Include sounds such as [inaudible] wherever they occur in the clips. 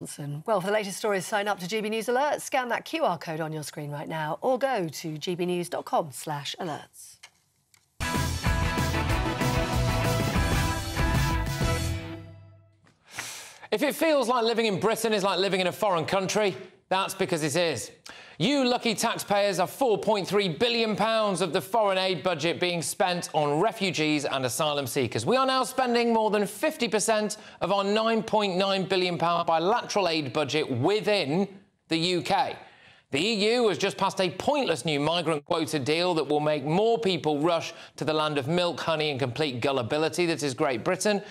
Well, for the latest stories, sign up to GB News Alerts. Scan that QR code on your screen right now or go to gbnews.com slash alerts. If it feels like living in Britain is like living in a foreign country, that's because it is. You lucky taxpayers are £4.3 billion of the foreign aid budget being spent on refugees and asylum seekers. We are now spending more than 50% of our £9.9 billion bilateral aid budget within the UK. The EU has just passed a pointless new migrant quota deal that will make more people rush to the land of milk, honey and complete gullibility that is Great Britain.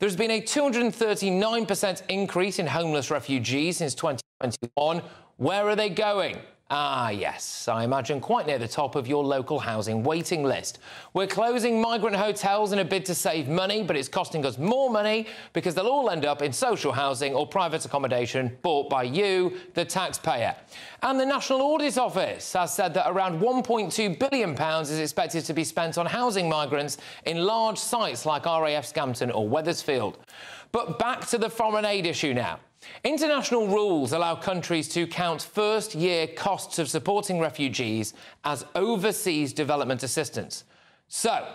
There's been a 239% increase in homeless refugees since 2021. Where are they going? Ah, yes, I imagine quite near the top of your local housing waiting list. We're closing migrant hotels in a bid to save money, but it's costing us more money because they'll all end up in social housing or private accommodation bought by you, the taxpayer. And the National Audit Office has said that around £1.2 billion is expected to be spent on housing migrants in large sites like RAF Scampton or Wethersfield. But back to the foreign aid issue now. International rules allow countries to count first year costs of supporting refugees as overseas development assistance. So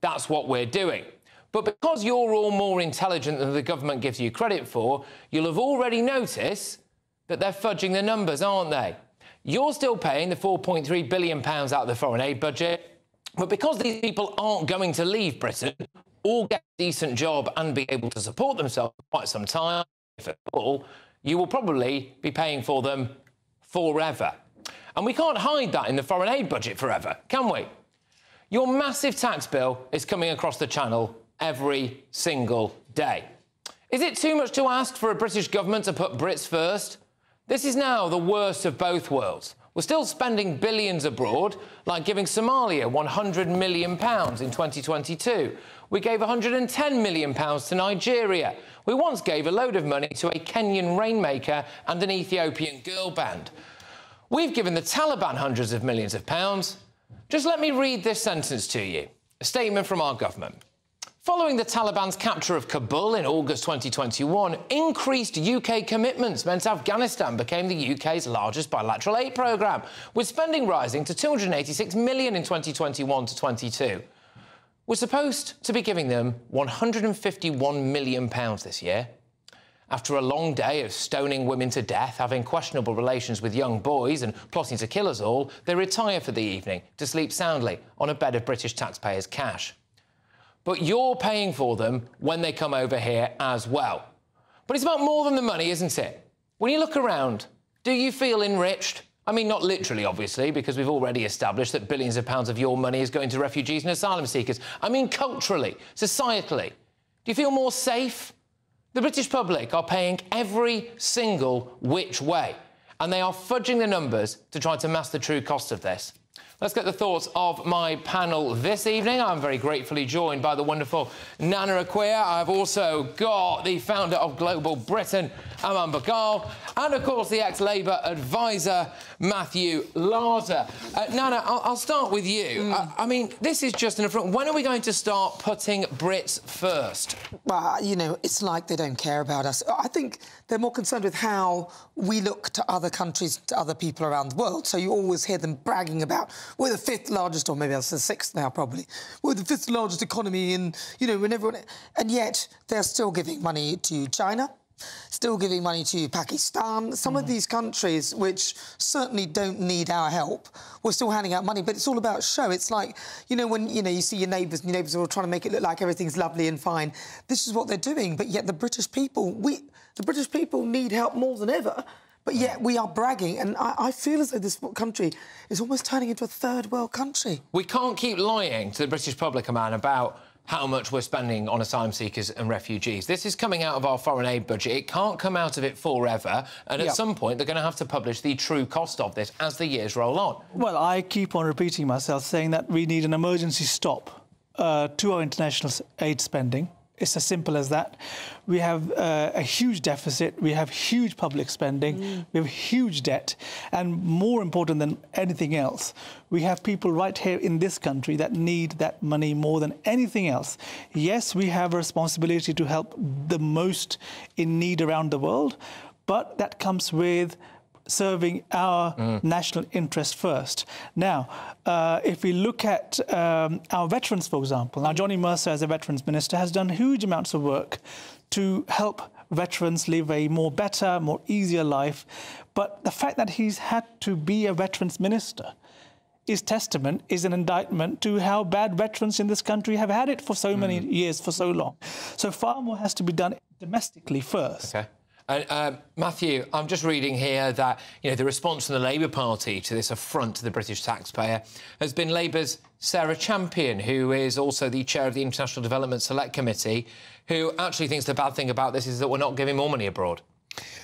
that's what we're doing. But because you're all more intelligent than the government gives you credit for, you'll have already noticed that they're fudging the numbers, aren't they? You're still paying the £4.3 billion out of the foreign aid budget, but because these people aren't going to leave Britain or get a decent job and be able to support themselves for quite some time, at all, you will probably be paying for them forever. And we can't hide that in the foreign aid budget forever, can we? Your massive tax bill is coming across the channel every single day. Is it too much to ask for a British government to put Brits first? This is now the worst of both worlds. We're still spending billions abroad, like giving Somalia £100 million in 2022. We gave £110 million to Nigeria. We once gave a load of money to a Kenyan rainmaker and an Ethiopian girl band. We've given the Taliban hundreds of millions of pounds. Just let me read this sentence to you. A statement from our government. Following the Taliban's capture of Kabul in August 2021, increased UK commitments meant Afghanistan became the UK's largest bilateral aid programme, with spending rising to 286 million in 2021 to 22. We're supposed to be giving them 151 million pounds this year. After a long day of stoning women to death, having questionable relations with young boys and plotting to kill us all, they retire for the evening to sleep soundly on a bed of British taxpayers' cash but you're paying for them when they come over here as well. But it's about more than the money, isn't it? When you look around, do you feel enriched? I mean, not literally, obviously, because we've already established that billions of pounds of your money is going to refugees and asylum seekers. I mean, culturally, societally. Do you feel more safe? The British public are paying every single which way, and they are fudging the numbers to try to mask the true cost of this. Let's get the thoughts of my panel this evening. I'm very gratefully joined by the wonderful Nana Akua. I've also got the founder of Global Britain, Aman Bagal, and of course the ex-Labour advisor, Matthew Laza. Uh, Nana, I'll, I'll, start with you. Mm. Uh, I mean, this is just an affront. When are we going to start putting Brits first? Well, you know, it's like they don't care about us. I think they're more concerned with how we look to other countries, to other people around the world. So you always hear them bragging about we're the fifth largest, or maybe that's the sixth now, probably. We're the fifth largest economy in, you know, when everyone... And yet they're still giving money to China, still giving money to Pakistan. Some mm. of these countries, which certainly don't need our help, we're still handing out money. But it's all about show. It's like, you know, when, you know, you see your neighbours and your neighbours are all trying to make it look like everything's lovely and fine. This is what they're doing. But yet the British people, we, the British people need help more than ever. But yet we are bragging, and I, I, feel as though this country is almost turning into a third world country. We can't keep lying to the British public, man, about how much we're spending on asylum seekers and refugees. This is coming out of our foreign aid budget. It can't come out of it forever. And at some point, they're going to have to publish the true cost of this as the years roll on. Well, I keep on repeating myself, saying that we need an emergency stop uh, to our international aid spending. It's as simple as that. We have uh, a huge deficit. We have huge public spending. Mm. We have huge debt. And more important than anything else, we have people right here in this country that need that money more than anything else. Yes, we have a responsibility to help the most in need around the world. but that comes with serving our mm. national interest first. Now, uh, if we look at um, our veterans, for example, now Johnny Mercer, as a veterans minister, has done huge amounts of work to help veterans live a more better, more easier life. But the fact that he's had to be a veterans minister is testament, is an indictment to how bad veterans in this country have had it for so mm. many years, for so long. So far more has to be done domestically first. Okay. Uh, Matthew, I'm just reading here that you know the response from the Labour Party to this affront to the British taxpayer has been Labour's Sarah Champion, who is also the chair of the International Development Select Committee, who actually thinks the bad thing about this is that we're not giving more money abroad.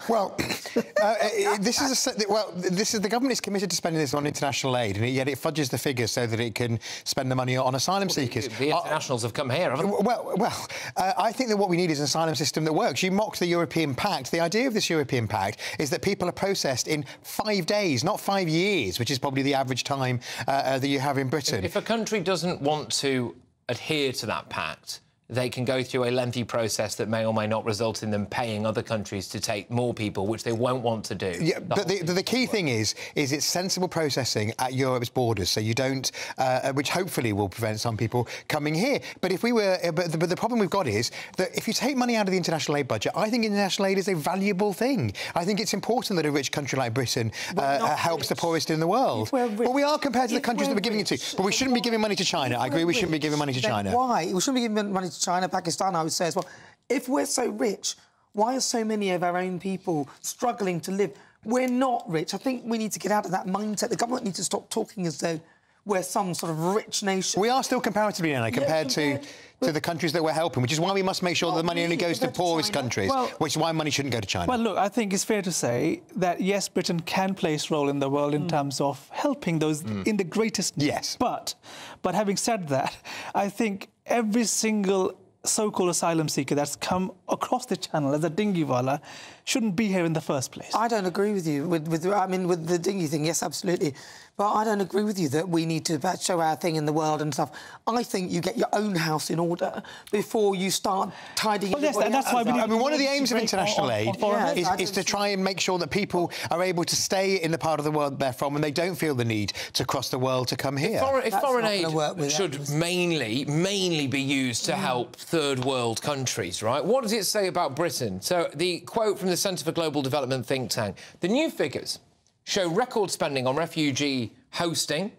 Well, [coughs] uh, uh [laughs] this is a, well, this is the government is committed to spending this on international aid, and yet it fudges the figures so that it can spend the money on asylum well, seekers. The, uh, internationals uh, have come here, haven't they? Well, well, uh, I think that what we need is an asylum system that works. You mocked the European Pact. The idea of this European Pact is that people are processed in five days, not five years, which is probably the average time uh, that you have in Britain. If a country doesn't want to adhere to that pact they can go through a lengthy process that may or may not result in them paying other countries to take more people, which they won't want to do. Yeah, the but the, the, key thing is, is it's sensible processing at Europe's borders, so you don't, uh, which hopefully will prevent some people coming here. But if we were, uh, but the, but the problem we've got is that if you take money out of the international aid budget, I think international aid is a valuable thing. I think it's important that a rich country like Britain uh, helps rich. the poorest in the world. Well, we are compared to if the countries that we're giving it to. But we shouldn't be giving money to China. I agree. We shouldn't be giving money to China. Why? We shouldn't be giving money to China, Pakistan, I would say as well. If we're so rich, why are so many of our own people struggling to live? We're not rich. I think we need to get out of that mindset. The government needs to stop talking as though we're some sort of rich nation. We are still comparatively, Anna, compared, yeah, compared to to the countries that we're helping, which is why we must make sure well, that the money only goes to poorest China. countries, well, which is why money shouldn't go to China. Well, look, I think it's fair to say that, yes, Britain can play its role in the world in mm. terms of helping those mm. in the greatest need. Yes. But, but having said that, I think every single so-called asylum seeker that's come across the channel as a dinghy-wala shouldn't be here in the first place. I don't agree with you. With, with I mean, with the dinghy thing, yes, absolutely. But I don't agree with you that we need to show our thing in the world and stuff. I think you get your own house in order before you start tidying well, yes, that's why we need I mean, one of the aims of international aid yeah, is, is to try and make sure that people are able to stay in the part of the world they're from and they don't feel the need to cross the world to come here. If foreign, if foreign aid should mainly, mainly be used to mm. help third world countries, right? What does it say about Britain? So the quote from the Centre for Global Development think tank, the new figures show record spending on refugee hosting,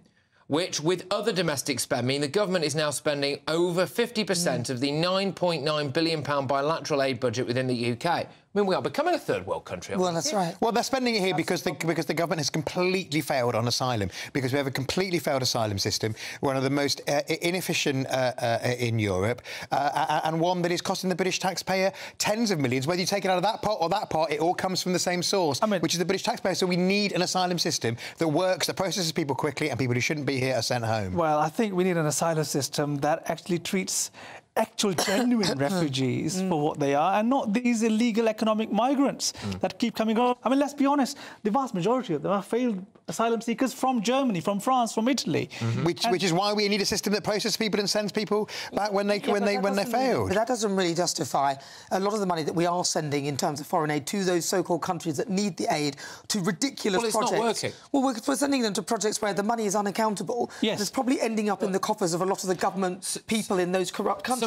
which, with other domestic spend, mean the government is now spending over 50% mm. of the £9.9 billion bilateral aid budget within the UK. I mean, we are becoming a third world country. Well, that's right. Well, they're spending it here because the, because the government has completely failed on asylum, because we have a completely failed asylum system, one of the most uh, inefficient uh, uh, in Europe, uh, and one that is costing the British taxpayer tens of millions. Whether you take it out of that pot or that pot, it all comes from the same source, I mean, which is the British taxpayer. So we need an asylum system that works, that processes people quickly, and people who shouldn't be here are sent home. Well, I think we need an asylum system that actually treats actual genuine refugees mm. for what they are and not these illegal economic migrants mm. that keep coming over. I mean, let's be honest, the vast majority of them are failed asylum seekers from Germany, from France, from Italy. Mm-hmm. Which, which is why we need a system that processes people and sends people back when they yeah, when they when they failed. But that doesn't really justify a lot of the money that we are sending in terms of foreign aid to those so-called countries that need the aid to ridiculous well, it's projects. Not working. Well, we're, we're, sending them to projects where the money is unaccountable. Yes. It's probably ending up in the coffers of a lot of the government people in those corrupt countries. So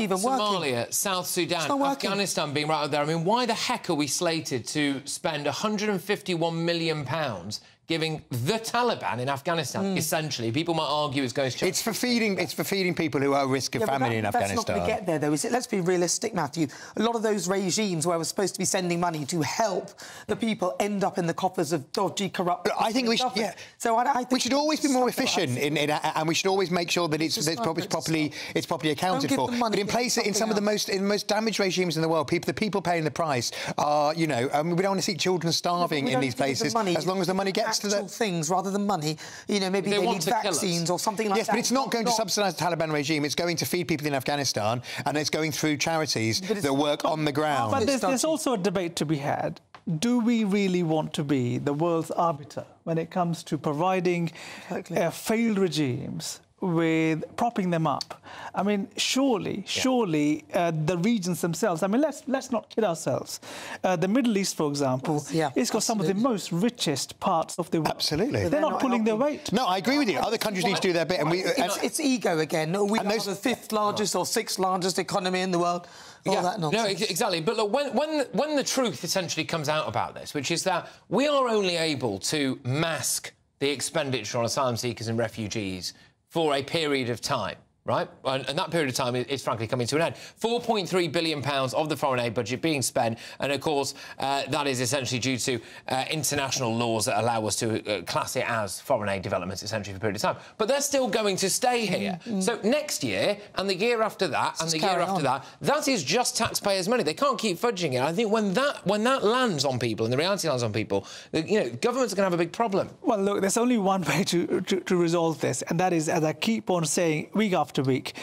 even Somalia. South Sudan, Afghanistan being right up there. I mean, why the heck are we slated to spend 151 million pounds giving the Taliban in Afghanistan, mm. essentially, people might argue is going to It's for feeding. It's for feeding people who are at risk of yeah, famine that, in Afghanistan. That's not going to get there, though, is it? Let's be realistic, Matthew. A lot of those regimes where we're supposed to be sending money to help the people end up in the coffers of dodgy, corrupt. I think we should. Yeah. So I, I think we should always be more efficient, in, in, and we should always make sure that it's, it's, it's properly it's properly accounted for. But in place, in some else. of the most in most damaged regimes in the world, people the people paying the price are, you know, um, we don't want to see children starving in these places. The as long as the money gets to the things rather than money. You know, maybe they, they need vaccines or something like yes, that. Yes, but it's not, not going not... to subsidise the Taliban regime. It's going to feed people in Afghanistan, and it's going through charities that work on the ground. But there's, there's also a debate to be had. Do we really want to be the world's arbiter when it comes to providing exactly. uh, failed regimes with propping them up. I mean, surely, surely uh, the regions themselves. I mean, let's let's not kid ourselves. Uh, the Middle East, for example, yeah, it's got some of the most richest parts of the world. Absolutely. They're, They're not, not pulling their weight. No, I agree with you. Other countries need to do their bit, and we. And, It's, it's ego again. No, We are those- the fifth largest or sixth largest economy in the world. All that No, nonsense. ex- exactly. But look, when, when, when the truth essentially comes out about this, which is that we are only able to mask the expenditure on asylum seekers and refugees for a period of time. Right, and, and that period of time is, is frankly coming to an end. 4.3 billion pounds of the foreign aid budget being spent, and of course uh, that is essentially due to uh, international laws that allow us to uh, class it as foreign aid developments essentially for a period of time. But they're still going to stay here. So next year and the year after that and the year after on. that, that is just taxpayers' money. They can't keep fudging it. I think when that when that lands on people and the reality lands on people, the, you know, governments are going to have a big problem. Well, look, there's only one way to, to, to resolve this, and that is, as I keep on saying week after week,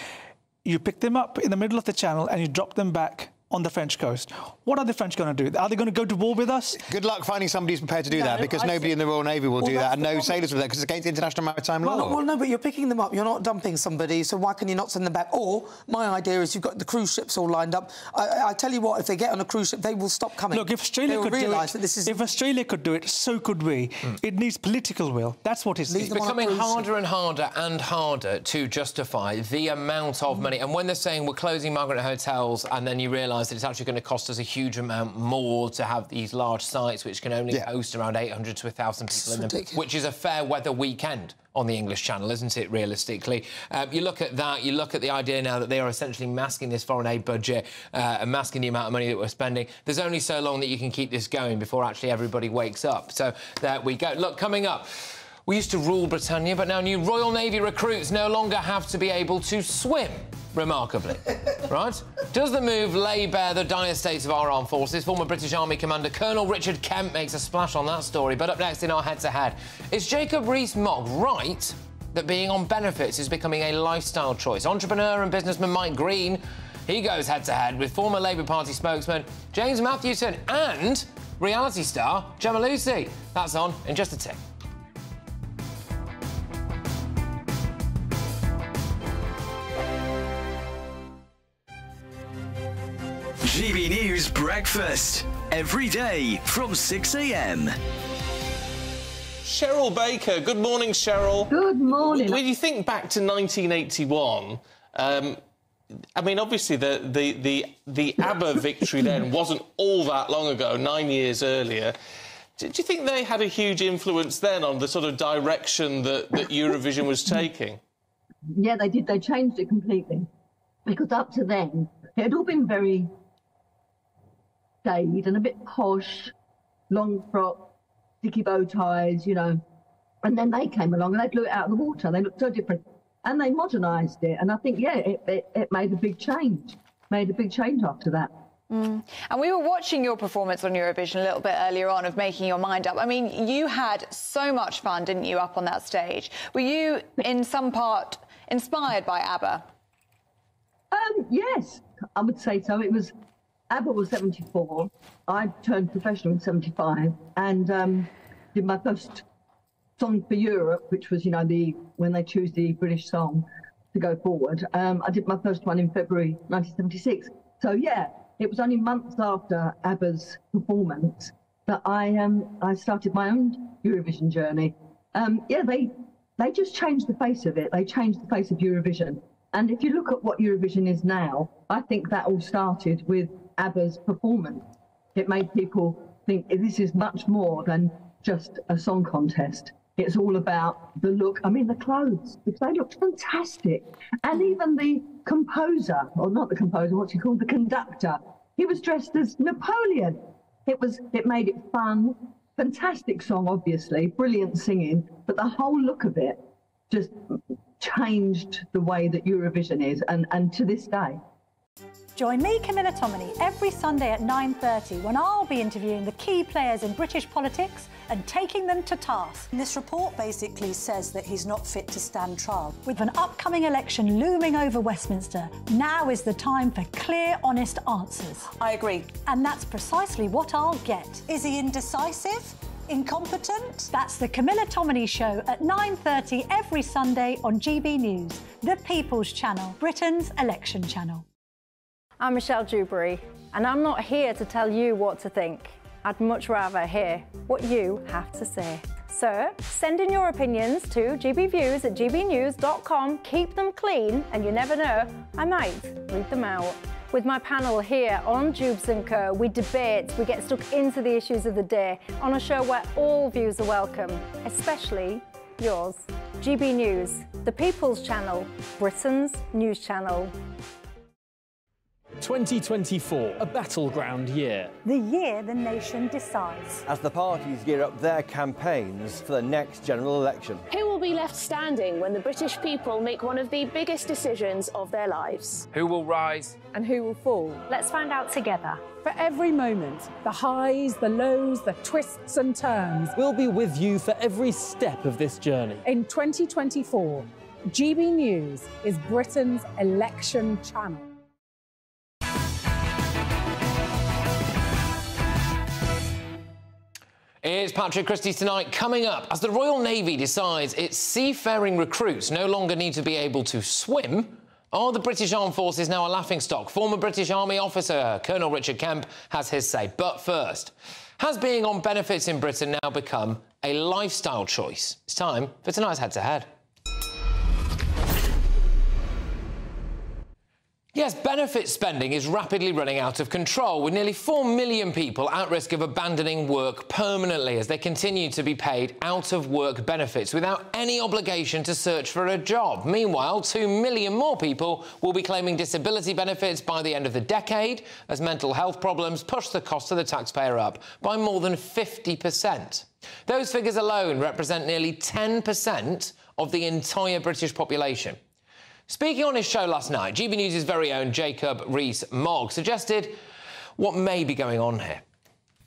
you pick them up in the middle of the channel and you drop them back on the French coast. What are the French going to do? Are they going to go to war with us? good luck finding somebody who's prepared to do that, because I nobody think- in the Royal Navy will Well, do that, and no problem. sailors will do that, because it's against international maritime Well, law. no, well, no, but you're picking them up. You're not dumping somebody, so why can you not send them back? Or my idea is you've got the cruise ships all lined up. I, I- I tell you what, if they get on a cruise ship, they will stop coming. Look, if Australia they will could do realise it, that this is if Australia could do it, so could we. Hmm. It needs political will. That's what it's. Leave It's them on a becoming cruise ship. harder and harder and harder to justify the amount of money. And when they're saying we're closing migrant hotels, and then you realise that it's actually going to cost us a huge amount more to have these large sites, which can only Yeah. host around 800 to 1,000 people in them, ridiculous. which is a fair weather weekend on the English Channel, isn't it, realistically? Um, you look at that, you look at the idea now that they are essentially masking this foreign aid budget uh, and masking the amount of money that we're spending. There's only so long that you can keep this going before actually everybody wakes up. So there we go. Look, coming up. We used to rule Britannia, but now new Royal Navy recruits no longer have to be able to swim, remarkably. [laughs] right? Does the move lay bare the dire state of our armed forces? Former British Army Commander Colonel Richard Kemp makes a splash on that story. But up next in our head to head, is Jacob Rees Mogg right that being on benefits is becoming a lifestyle choice? Entrepreneur and businessman Mike Green. He goes head to head with former Labour Party spokesman James Mathewson and reality star Gemma Lucy. That's on in just a tick. GB News Breakfast. Every day from 6 a.m. Cheryl Baker. Good morning, Cheryl. Good morning. When you think back to 1981, um, I mean, obviously the the the the ABBA victory then [laughs] wasn't all that long ago, nine years earlier. Do, do you think they had a huge influence then on the sort of direction that, that Eurovision was taking? Yeah, they did. They changed it completely. Because up to then, it had all been very and a bit posh, long frock, sticky bow ties, you know. And then they came along and they blew it out of the water. They looked so different. And they modernised it. And I think, yeah, it, it, it made a big change. Made a big change after that. And we were watching your performance on Eurovision a little bit earlier on of making your mind up. I mean, you had so much fun, didn't you, up on that stage? Were you, in some part, inspired by ABBA? Um, yes, I would say so. It was ABBA was 74. I turned professional in 75 and um, did my first song for Europe, which was, you know, the when they choose the British song to go forward. Um, I did my first one in February 1976. So yeah, it was only months after ABBA's performance that I um, I started my own Eurovision journey. Um, yeah, they they just changed the face of it. They changed the face of Eurovision. And if you look at what Eurovision is now, I think that all started with ABBA's performance. It made people think this is much more than just a song contest. It's all about the look. I mean, the clothes, they looked fantastic. And even the composer, or not the composer, what's he called? The conductor. He was dressed as Napoleon. It was, it made it fun. Fantastic song, obviously, brilliant singing, but the whole look of it just changed the way that Eurovision is, and, and to this day. Join me, Camilla Tominey, every Sunday at 9.30 when I'll be interviewing the key players in British politics and taking them to task. This report basically says that he's not fit to stand trial. With an upcoming election looming over Westminster, now is the time for clear, honest answers. I agree. And that's precisely what I'll get. Is he indecisive? Incompetent? That's the Camilla Tominey Show at 9.30 every Sunday on GB News, the People's Channel, Britain's election channel. I'm Michelle Dewberry, and I'm not here to tell you what to think. I'd much rather hear what you have to say. So send in your opinions to gbviews at gbnews.com. Keep them clean, and you never know, I might read them out. With my panel here on Dewbs & Co, we debate, we get stuck into the issues of the day on a show where all views are welcome, especially yours. GB News, the People's Channel, Britain's news channel. 2024, a battleground year. The year the nation decides. As the parties gear up their campaigns for the next general election. Who will be left standing when the British people make one of the biggest decisions of their lives? Who will rise? And who will fall? Let's find out together. For every moment, the highs, the lows, the twists and turns. We'll be with you for every step of this journey. In 2024, GB News is Britain's election channel. It's Patrick Christys tonight. Coming up, as the Royal Navy decides its seafaring recruits no longer need to be able to swim, are the British Armed Forces now a laughingstock? Former British Army officer Colonel Richard Kemp has his say. But first, has being on benefits in Britain now become a lifestyle choice? It's time for tonight's head to head. Yes, benefit spending is rapidly running out of control, with nearly 4 million people at risk of abandoning work permanently as they continue to be paid out of work benefits without any obligation to search for a job. Meanwhile, 2 million more people will be claiming disability benefits by the end of the decade as mental health problems push the cost to the taxpayer up by more than 50%. Those figures alone represent nearly 10% of the entire British population. Speaking on his show last night, GB News' very own Jacob Rees-Mogg suggested what may be going on here.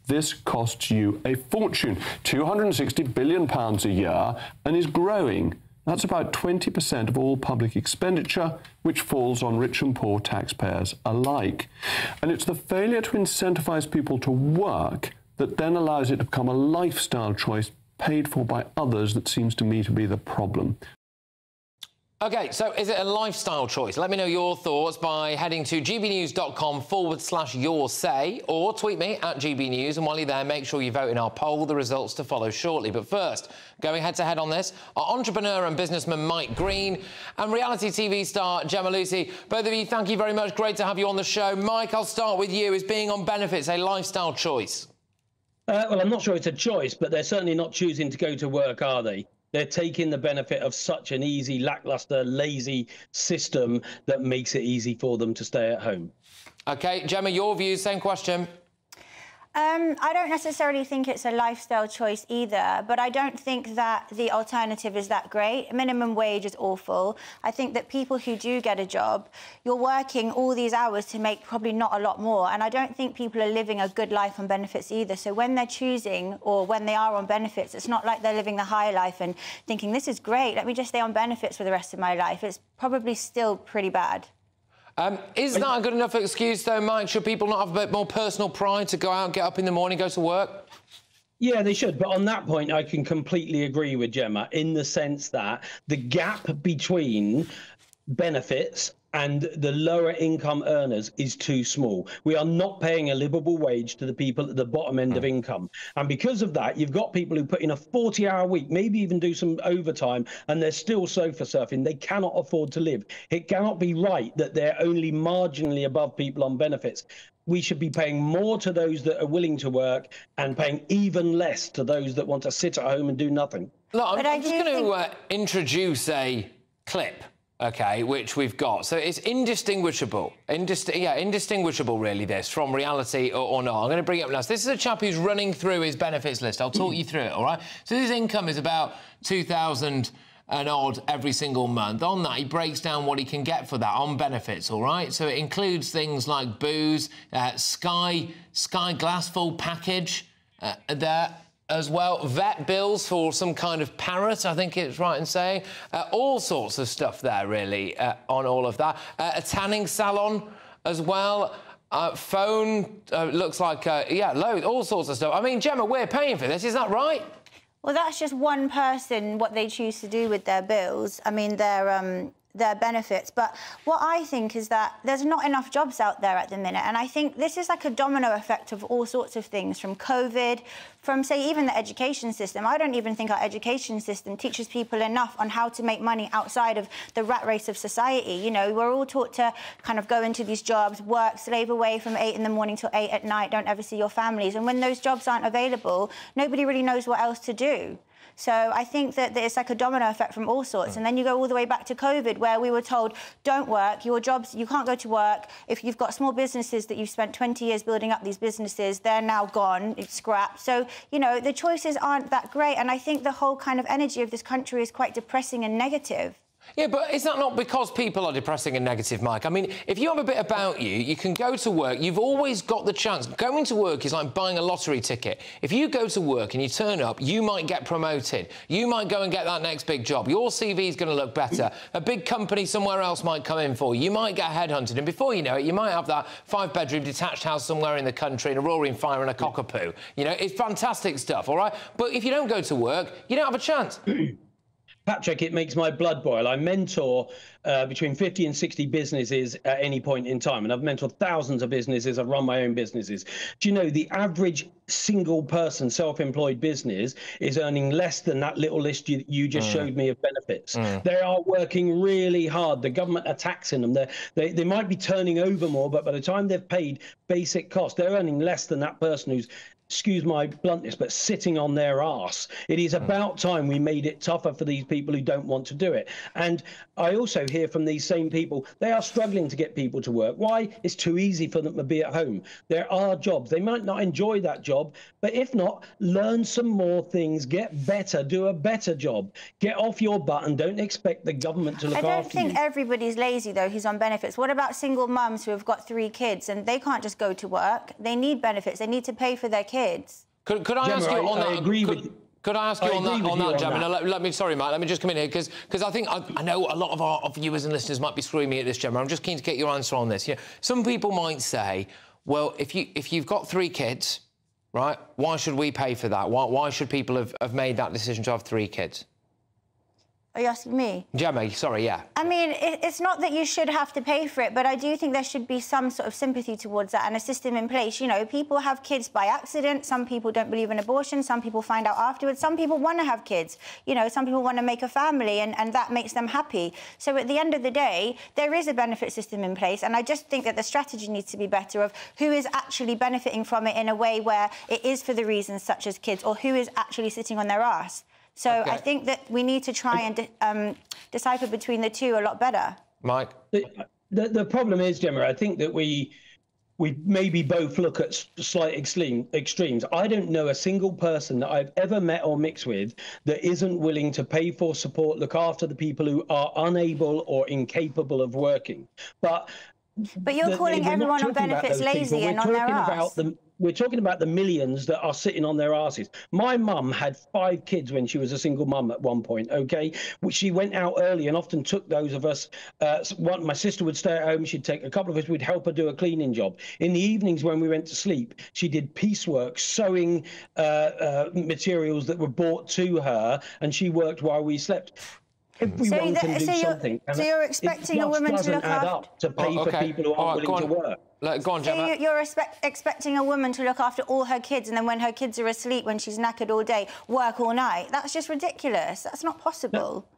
This costs you a fortune, £260 billion a year, and is growing. That's about 20% of all public expenditure, which falls on rich and poor taxpayers alike. And it's the failure to incentivise people to work that then allows it to become a lifestyle choice paid for by others that seems to me to be the problem. OK, so is it a lifestyle choice? Let me know your thoughts by heading to gbnews.com forward slash your say or tweet me at gbnews. And while you're there, make sure you vote in our poll. The results to follow shortly. But first, going head to head on this are entrepreneur and businessman Mike Green and reality TV star Gemma Lucy. Both of you, thank you very much. Great to have you on the show. Mike, I'll start with you. Is being on benefits a lifestyle choice? Uh, well, I'm not sure it's a choice, but they're certainly not choosing to go to work, are they? They're taking the benefit of such an easy, lackluster, lazy system that makes it easy for them to stay at home. OK, Gemma, your views, same question. Um, I don't necessarily think it's a lifestyle choice either, but I don't think that the alternative is that great. Minimum wage is awful. I think that people who do get a job, you're working all these hours to make probably not a lot more. And I don't think people are living a good life on benefits either. So when they're choosing or when they are on benefits, it's not like they're living the high life and thinking, this is great, let me just stay on benefits for the rest of my life. It's probably still pretty bad. Um, is that a good enough excuse, though, Mike? Should people not have a bit more personal pride to go out, get up in the morning, go to work? Yeah, they should. But on that point, I can completely agree with Gemma in the sense that the gap between benefits and the lower income earners is too small. We are not paying a livable wage to the people at the bottom end of hmm. income. And because of that, you've got people who put in a 40 hour week, maybe even do some overtime, and they're still sofa surfing. They cannot afford to live. It cannot be right that they're only marginally above people on benefits we should be paying more to those that are willing to work and paying even less to those that want to sit at home and do nothing. Look, I'm, I'm just going to think... uh, introduce a clip okay, which we've got. So it's indistinguishable. Indist yeah, indistinguishable, really, this, from reality or, or not. I'm going to bring it up now. So this is a chap who's running through his benefits list. I'll talk you through it, all right? So his income is about 2,000 and odd every single month. On that, he breaks down what he can get for that on benefits, all right? So it includes things like booze, uh, Sky, Sky Glass full package, uh, there, as well, vet bills for some kind of parrot, I think it's right in saying. Uh, all sorts of stuff there, really, uh, on all of that. Uh, a tanning salon as well. Uh, phone uh, looks like, uh, yeah, load, all sorts of stuff. I mean, Gemma, we're paying for this, is that right? Well, that's just one person, what they choose to do with their bills. I mean, their, um, their benefits. But what I think is that there's not enough jobs out there at the minute. And I think this is like a domino effect of all sorts of things from COVID, from, say, even the education system. I don't even think our education system teaches people enough on how to make money outside of the rat race of society. You know, we're all taught to kind of go into these jobs, work, slave away from eight in the morning till eight at night, don't ever see your families. And when those jobs aren't available, nobody really knows what else to do. So I think that it's like a domino effect from all sorts. Mm. And then you go all the way back to COVID, where we were told, don't work, your jobs, you can't go to work. If you've got small businesses that you've spent 20 years building up these businesses, they're now gone, it's scrapped. So, you know, the choices aren't that great. And I think the whole kind of energy of this country is quite depressing and negative. Yeah, but is that not because people are depressing and negative, Mike? I mean, if you have a bit about you, you can go to work. You've always got the chance. Going to work is like buying a lottery ticket. If you go to work and you turn up, you might get promoted. You might go and get that next big job. Your CV is going to look better. A big company somewhere else might come in for you. You might get headhunted. And before you know it, you might have that five-bedroom detached house somewhere in the country and a roaring fire and a cockapoo. You know, it's fantastic stuff, all right? But if you don't go to work, you don't have a chance. [clears throat] Patrick, it makes my blood boil. I mentor uh, between 50 and 60 businesses at any point in time, and I've mentored thousands of businesses. I've run my own businesses. Do you know the average single person self employed business is earning less than that little list you, you just mm. showed me of benefits? Mm. They are working really hard. The government are taxing them. They're, they, they might be turning over more, but by the time they've paid basic costs, they're earning less than that person who's excuse my bluntness, but sitting on their ass. It is hmm. about time we made it tougher for these people who don't want to do it. And I also hear from these same people, they are struggling to get people to work. Why? It's too easy for them to be at home. There are jobs. They might not enjoy that job, but if not, learn some more things, get better, do a better job. Get off your butt and don't expect the government to look after you. I don't think everybody's lazy, though, who's on benefits. What about single mums who have got three kids and they can't just go to work? They need benefits. They need to pay for their kids kids. Could, could I Gemma, ask you on I, that? I agree could, with could I ask you I on that, on that, Gemma? that. Let, let, me, sorry, Matt, let me just come in here because I think I, I, know a lot of our viewers and listeners might be screwing me at this, Gemma. I'm just keen to get your answer on this. You know, some people might say, well, if you if you've got three kids, right, why should we pay for that? Why, why should people have, have made that decision to have three kids? Are you asking me? Gemma, sorry, yeah. I mean, it's not that you should have to pay for it, but I do think there should be some sort of sympathy towards that and a system in place. You know, people have kids by accident. Some people don't believe in abortion. Some people find out afterwards. Some people want to have kids. You know, some people want to make a family and, and that makes them happy. So at the end of the day, there is a benefit system in place. And I just think that the strategy needs to be better of who is actually benefiting from it in a way where it is for the reasons such as kids or who is actually sitting on their ass. So okay. I think that we need to try and de um, decipher between the two a lot better. Mike? The, the, the, problem is, Gemma, I think that we we maybe both look at slight extreme, extremes. I don't know a single person that I've ever met or mixed with that isn't willing to pay for support, look after the people who are unable or incapable of working. But [laughs] but you're the, calling everyone on benefits lazy and on their ass. The, we're talking about the millions that are sitting on their asses. My mum had five kids when she was a single mum at one point. Okay, she went out early and often took those of us. Uh, one, my sister would stay at home. She'd take a couple of us. We'd help her do a cleaning job. In the evenings when we went to sleep, she did piecework, sewing uh, uh, materials that were bought to her, and she worked while we slept. Everyone so can do so something. so you're expecting a woman to look after to pay oh, okay. for people who aren't right, willing to work. Like, go on, Gemma. So you're expect, expecting a woman to look after all her kids, and then when her kids are asleep, when she's knackered all day, work all night. That's just ridiculous. That's not possible. No.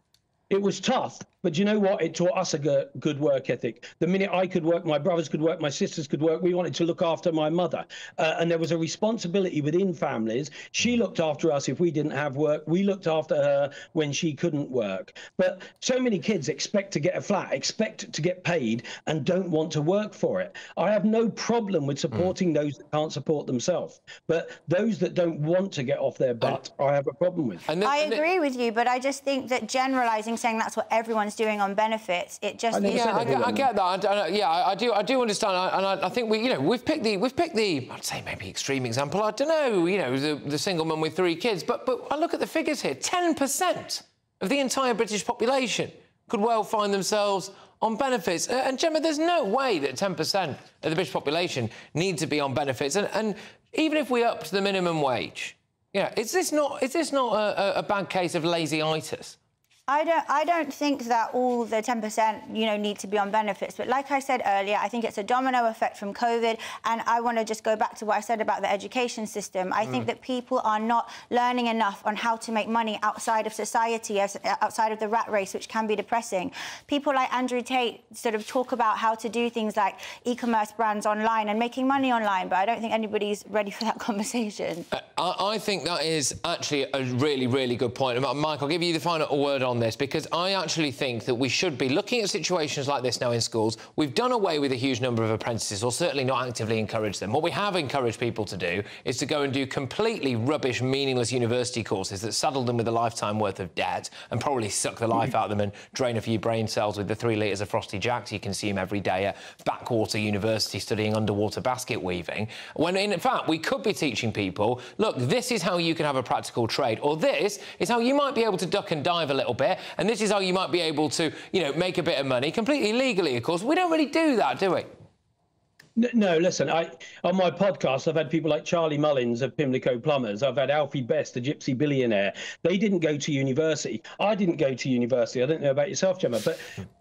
It was tough, but you know what? It taught us a good work ethic. The minute I could work, my brothers could work, my sisters could work. We wanted to look after my mother, uh, and there was a responsibility within families. She looked after us if we didn't have work. We looked after her when she couldn't work. But so many kids expect to get a flat, expect to get paid, and don't want to work for it. I have no problem with supporting mm. those that can't support themselves, but those that don't want to get off their butt, I have a problem with. Then, I agree with you, but I just think that generalising saying that's what everyone's doing on benefits. It just yeah, I, get, I get that. I, yeah, I, I, do. I do understand, and I, think we, you know, we've picked the we've picked the I'd say maybe extreme example. I don't know, you know, the, the single mum with three kids, but but I look at the figures here. Ten percent of the entire British population could well find themselves on benefits. Uh, and Gemma, there's no way that 10% of the British population need to be on benefits. And, and even if we up to the minimum wage, yeah, is this not is this not a, a bad case of lazy-itis? I don't. I don't think that all the 10%, you know, need to be on benefits. But like I said earlier, I think it's a domino effect from COVID. And I want to just go back to what I said about the education system. I mm. think that people are not learning enough on how to make money outside of society, outside of the rat race, which can be depressing. People like Andrew Tate sort of talk about how to do things like e-commerce brands online and making money online. But I don't think anybody's ready for that [laughs] conversation. Uh, I, I think that is actually a really, really good point. Mike, I'll give you the final word on this because I actually think that we should be looking at situations like this now in schools. We've done away with a huge number of apprentices, or certainly not actively encouraged them. What we have encouraged people to do is to go and do completely rubbish, meaningless university courses that saddle them with a lifetime worth of debt and probably suck the life out of them and drain a few brain cells with the three litres of Frosty Jacks you consume every day at Backwater University studying underwater basket weaving. When in fact, we could be teaching people, look, this is how you can have a practical trade, or this is how you might be able to duck and dive a little bit and this is how you might be able to, you know, make a bit of money, completely legally, of course. We don't really do that, do we? No, listen. I on my podcast, I've had people like Charlie Mullins of Pimlico Plumbers. I've had Alfie Best, a gypsy billionaire. They didn't go to university. I didn't go to university. I don't know about yourself, Gemma, but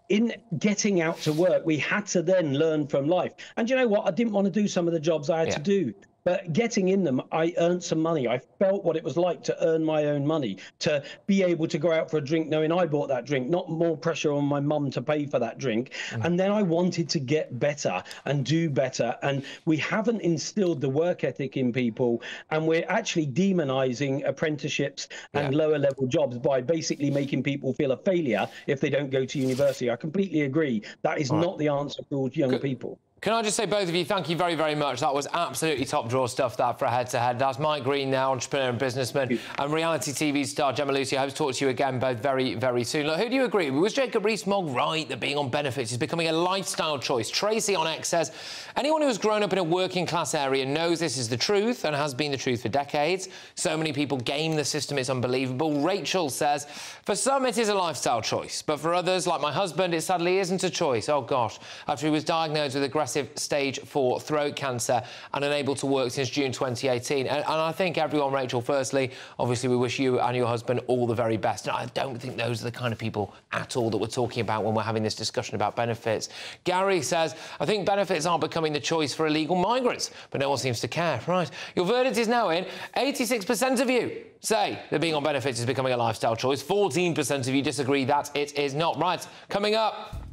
in getting out to work, we had to then learn from life. And you know what? I didn't want to do some of the jobs I had yeah. to do. But getting in them, I earned some money. I felt what it was like to earn my own money, to be able to go out for a drink knowing I bought that drink, not more pressure on my mum to pay for that drink. Mm. And then I wanted to get better and do better. And we haven't instilled the work ethic in people. And we're actually demonizing apprenticeships and yeah. lower level jobs by basically making people feel a failure if they don't go to university. I completely agree. That is right. not the answer for all young Good. people. Can I just say, both of you, thank you very, very much. That was absolutely top draw stuff, that, for a head-to-head. That's Mike Green now, entrepreneur and businessman, and reality TV star Gemma Lucy. I hope to talk to you again both very, very soon. Look, who do you agree with? Was Jacob Rees-Mogg right that being on benefits is becoming a lifestyle choice? Tracy on X says, anyone who has grown up in a working-class area knows this is the truth and has been the truth for decades. So many people game the system, it's unbelievable. Rachel says, for some it is a lifestyle choice, but for others, like my husband, it sadly isn't a choice. Oh, gosh. After he was diagnosed with aggressive aggressive stage 4 throat cancer and unable to work since June 2018. And, and, I think everyone, Rachel, firstly, obviously we wish you and your husband all the very best. And I don't think those are the kind of people at all that we're talking about when we're having this discussion about benefits. Gary says, I think benefits are becoming the choice for illegal migrants, but no one seems to care. Right. Your verdict is now in. 86% of you say that being on benefits is becoming a lifestyle choice. 14% of you disagree that it is not. Right. Coming up.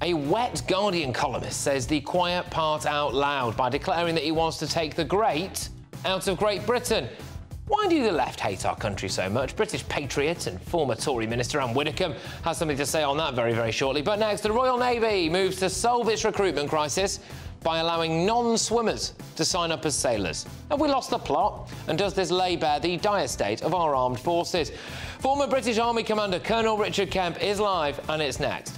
A wet Guardian columnist says the quiet part out loud by declaring that he wants to take the great out of Great Britain. Why do the left hate our country so much? British patriot and former Tory Minister Anne Widdecombe has something to say on that very, very shortly. But next, the Royal Navy moves to solve its recruitment crisis by allowing non-swimmers to sign up as sailors. Have we lost the plot? And does this lay bare the dire state of our armed forces? Former British Army Commander Colonel Richard Kemp is live, and it's next.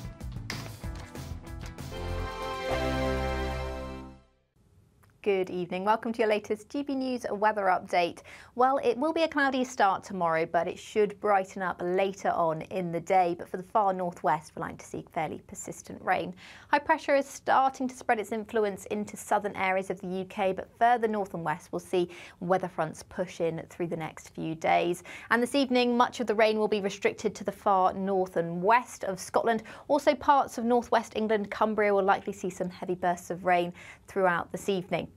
Good evening. Welcome to your latest GB News weather update. Well, it will be a cloudy start tomorrow, but it should brighten up later on in the day. But for the far northwest, we're likely to see fairly persistent rain. High pressure is starting to spread its influence into southern areas of the UK, but further north and west, we'll see weather fronts push in through the next few days. And this evening, much of the rain will be restricted to the far north and west of Scotland. Also, parts of northwest England, Cumbria will likely see some heavy bursts of rain throughout this evening.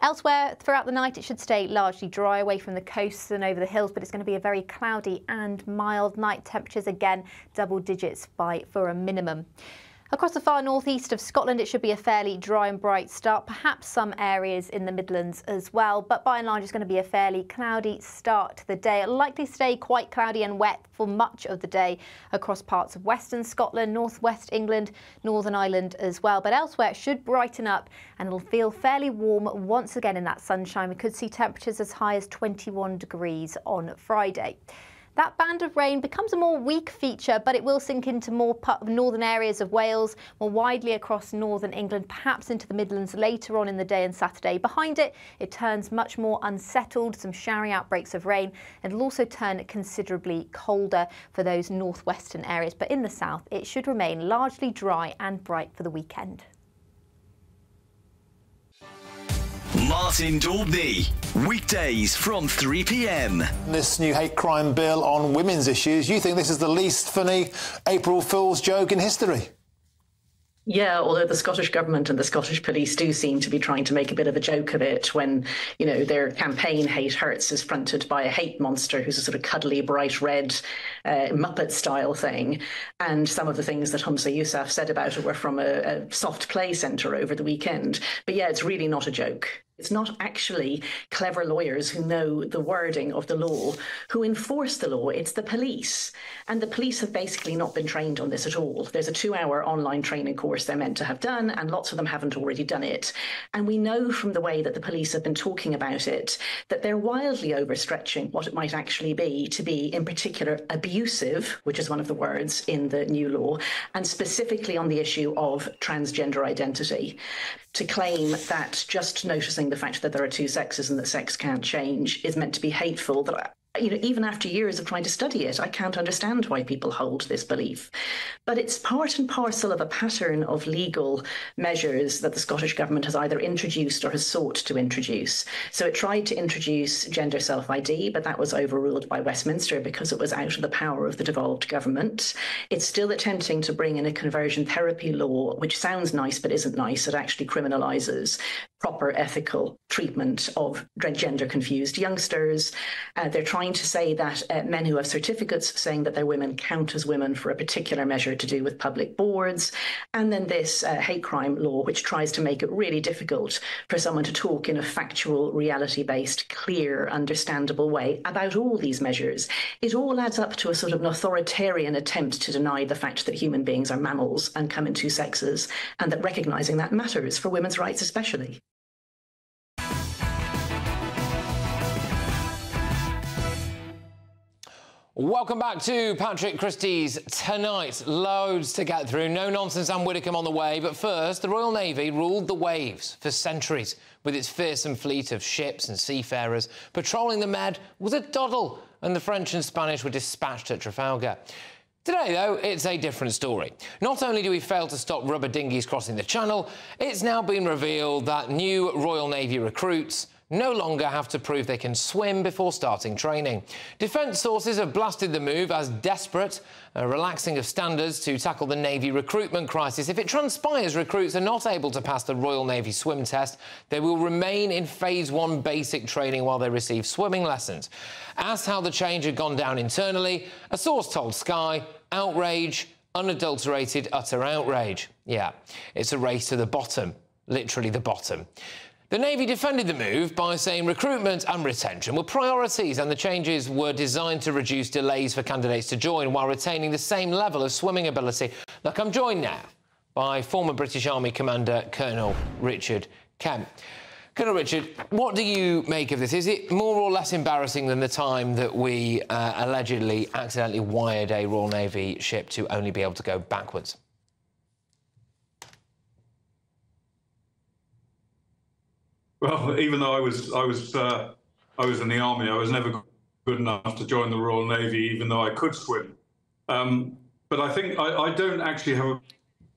Elsewhere throughout the night, it should stay largely dry away from the coasts and over the hills, but it's going to be a very cloudy and mild night. Temperatures again double digits by for a minimum. Across the far northeast of Scotland, it should be a fairly dry and bright start, perhaps some areas in the Midlands as well, but by and large it's going to be a fairly cloudy start to the day. It'll likely stay quite cloudy and wet for much of the day across parts of western Scotland, northwest England, Northern Ireland as well, but elsewhere it should brighten up and it'll feel fairly warm once again in that sunshine. We could see temperatures as high as 21 degrees on Friday. That band of rain becomes a more weak feature, but it will sink into more northern areas of Wales, more widely across northern England, perhaps into the Midlands later on in the day and Saturday. Behind it, it turns much more unsettled, some showery outbreaks of rain. It'll also turn considerably colder for those northwestern areas, but in the south, it should remain largely dry and bright for the weekend. Martin Daubney, weekdays from 3 pm. This new hate crime bill on women's issues, you think this is the least funny April Fool's joke in history? Yeah, although the Scottish government and the Scottish police do seem to be trying to make a bit of a joke of it when, you know, their campaign Hate Hurts is fronted by a hate monster who's a sort of cuddly, bright red uh, Muppet style thing. And some of the things that Humza Yousaf said about it were from a, a soft play centre over the weekend. But yeah, it's really not a joke. It's not actually clever lawyers who know the wording of the law who enforce the law, it's the police. And the police have basically not been trained on this at all. There's a two hour online training course they're meant to have done, and lots of them haven't already done it. And we know from the way that the police have been talking about it that they're wildly overstretching what it might actually be to be, in particular, abusive, which is one of the words in the new law, and specifically on the issue of transgender identity to claim that just noticing the fact that there are two sexes and that sex can't change is meant to be hateful that you know, even after years of trying to study it, I can't understand why people hold this belief. But it's part and parcel of a pattern of legal measures that the Scottish Government has either introduced or has sought to introduce. So it tried to introduce gender self ID, but that was overruled by Westminster because it was out of the power of the devolved government. It's still attempting to bring in a conversion therapy law, which sounds nice but isn't nice. It actually criminalises proper ethical treatment of gender confused youngsters. Uh, they're trying to say that uh, men who have certificates saying that they're women count as women for a particular measure to do with public boards. And then this uh, hate crime law, which tries to make it really difficult for someone to talk in a factual, reality based, clear, understandable way about all these measures. It all adds up to a sort of an authoritarian attempt to deny the fact that human beings are mammals and come in two sexes, and that recognizing that matters for women's rights, especially. Welcome back to Patrick Christys Tonight. Loads to get through. No nonsense Anne Widdecombe on the way. But first, the Royal Navy ruled the waves for centuries with its fearsome fleet of ships and seafarers. Patrolling the Med was a doddle, and the French and Spanish were dispatched at Trafalgar. Today, though, it's a different story. Not only do we fail to stop rubber dinghies crossing the Channel, it's now been revealed that new Royal Navy recruits no longer have to prove they can swim before starting training. Defence sources have blasted the move as desperate, a relaxing of standards to tackle the Navy recruitment crisis. If it transpires recruits are not able to pass the Royal Navy swim test, they will remain in Phase 1 basic training while they receive swimming lessons. Asked how the change had gone down internally, a source told Sky, outrage, unadulterated utter outrage. Yeah, it's a race to the bottom, literally the bottom. The Navy defended the move by saying recruitment and retention were priorities and the changes were designed to reduce delays for candidates to join while retaining the same level of swimming ability. Look, I'm joined now by former British Army Commander Colonel Richard Kemp. Colonel Richard, what do you make of this? Is it more or less embarrassing than the time that we uh, allegedly accidentally wired a Royal Navy ship to only be able to go backwards? Well, [laughs] even though I was I was uh, I was in the army, I was never good enough to join the Royal Navy, even though I could swim. Um, but I think I, I, don't actually have a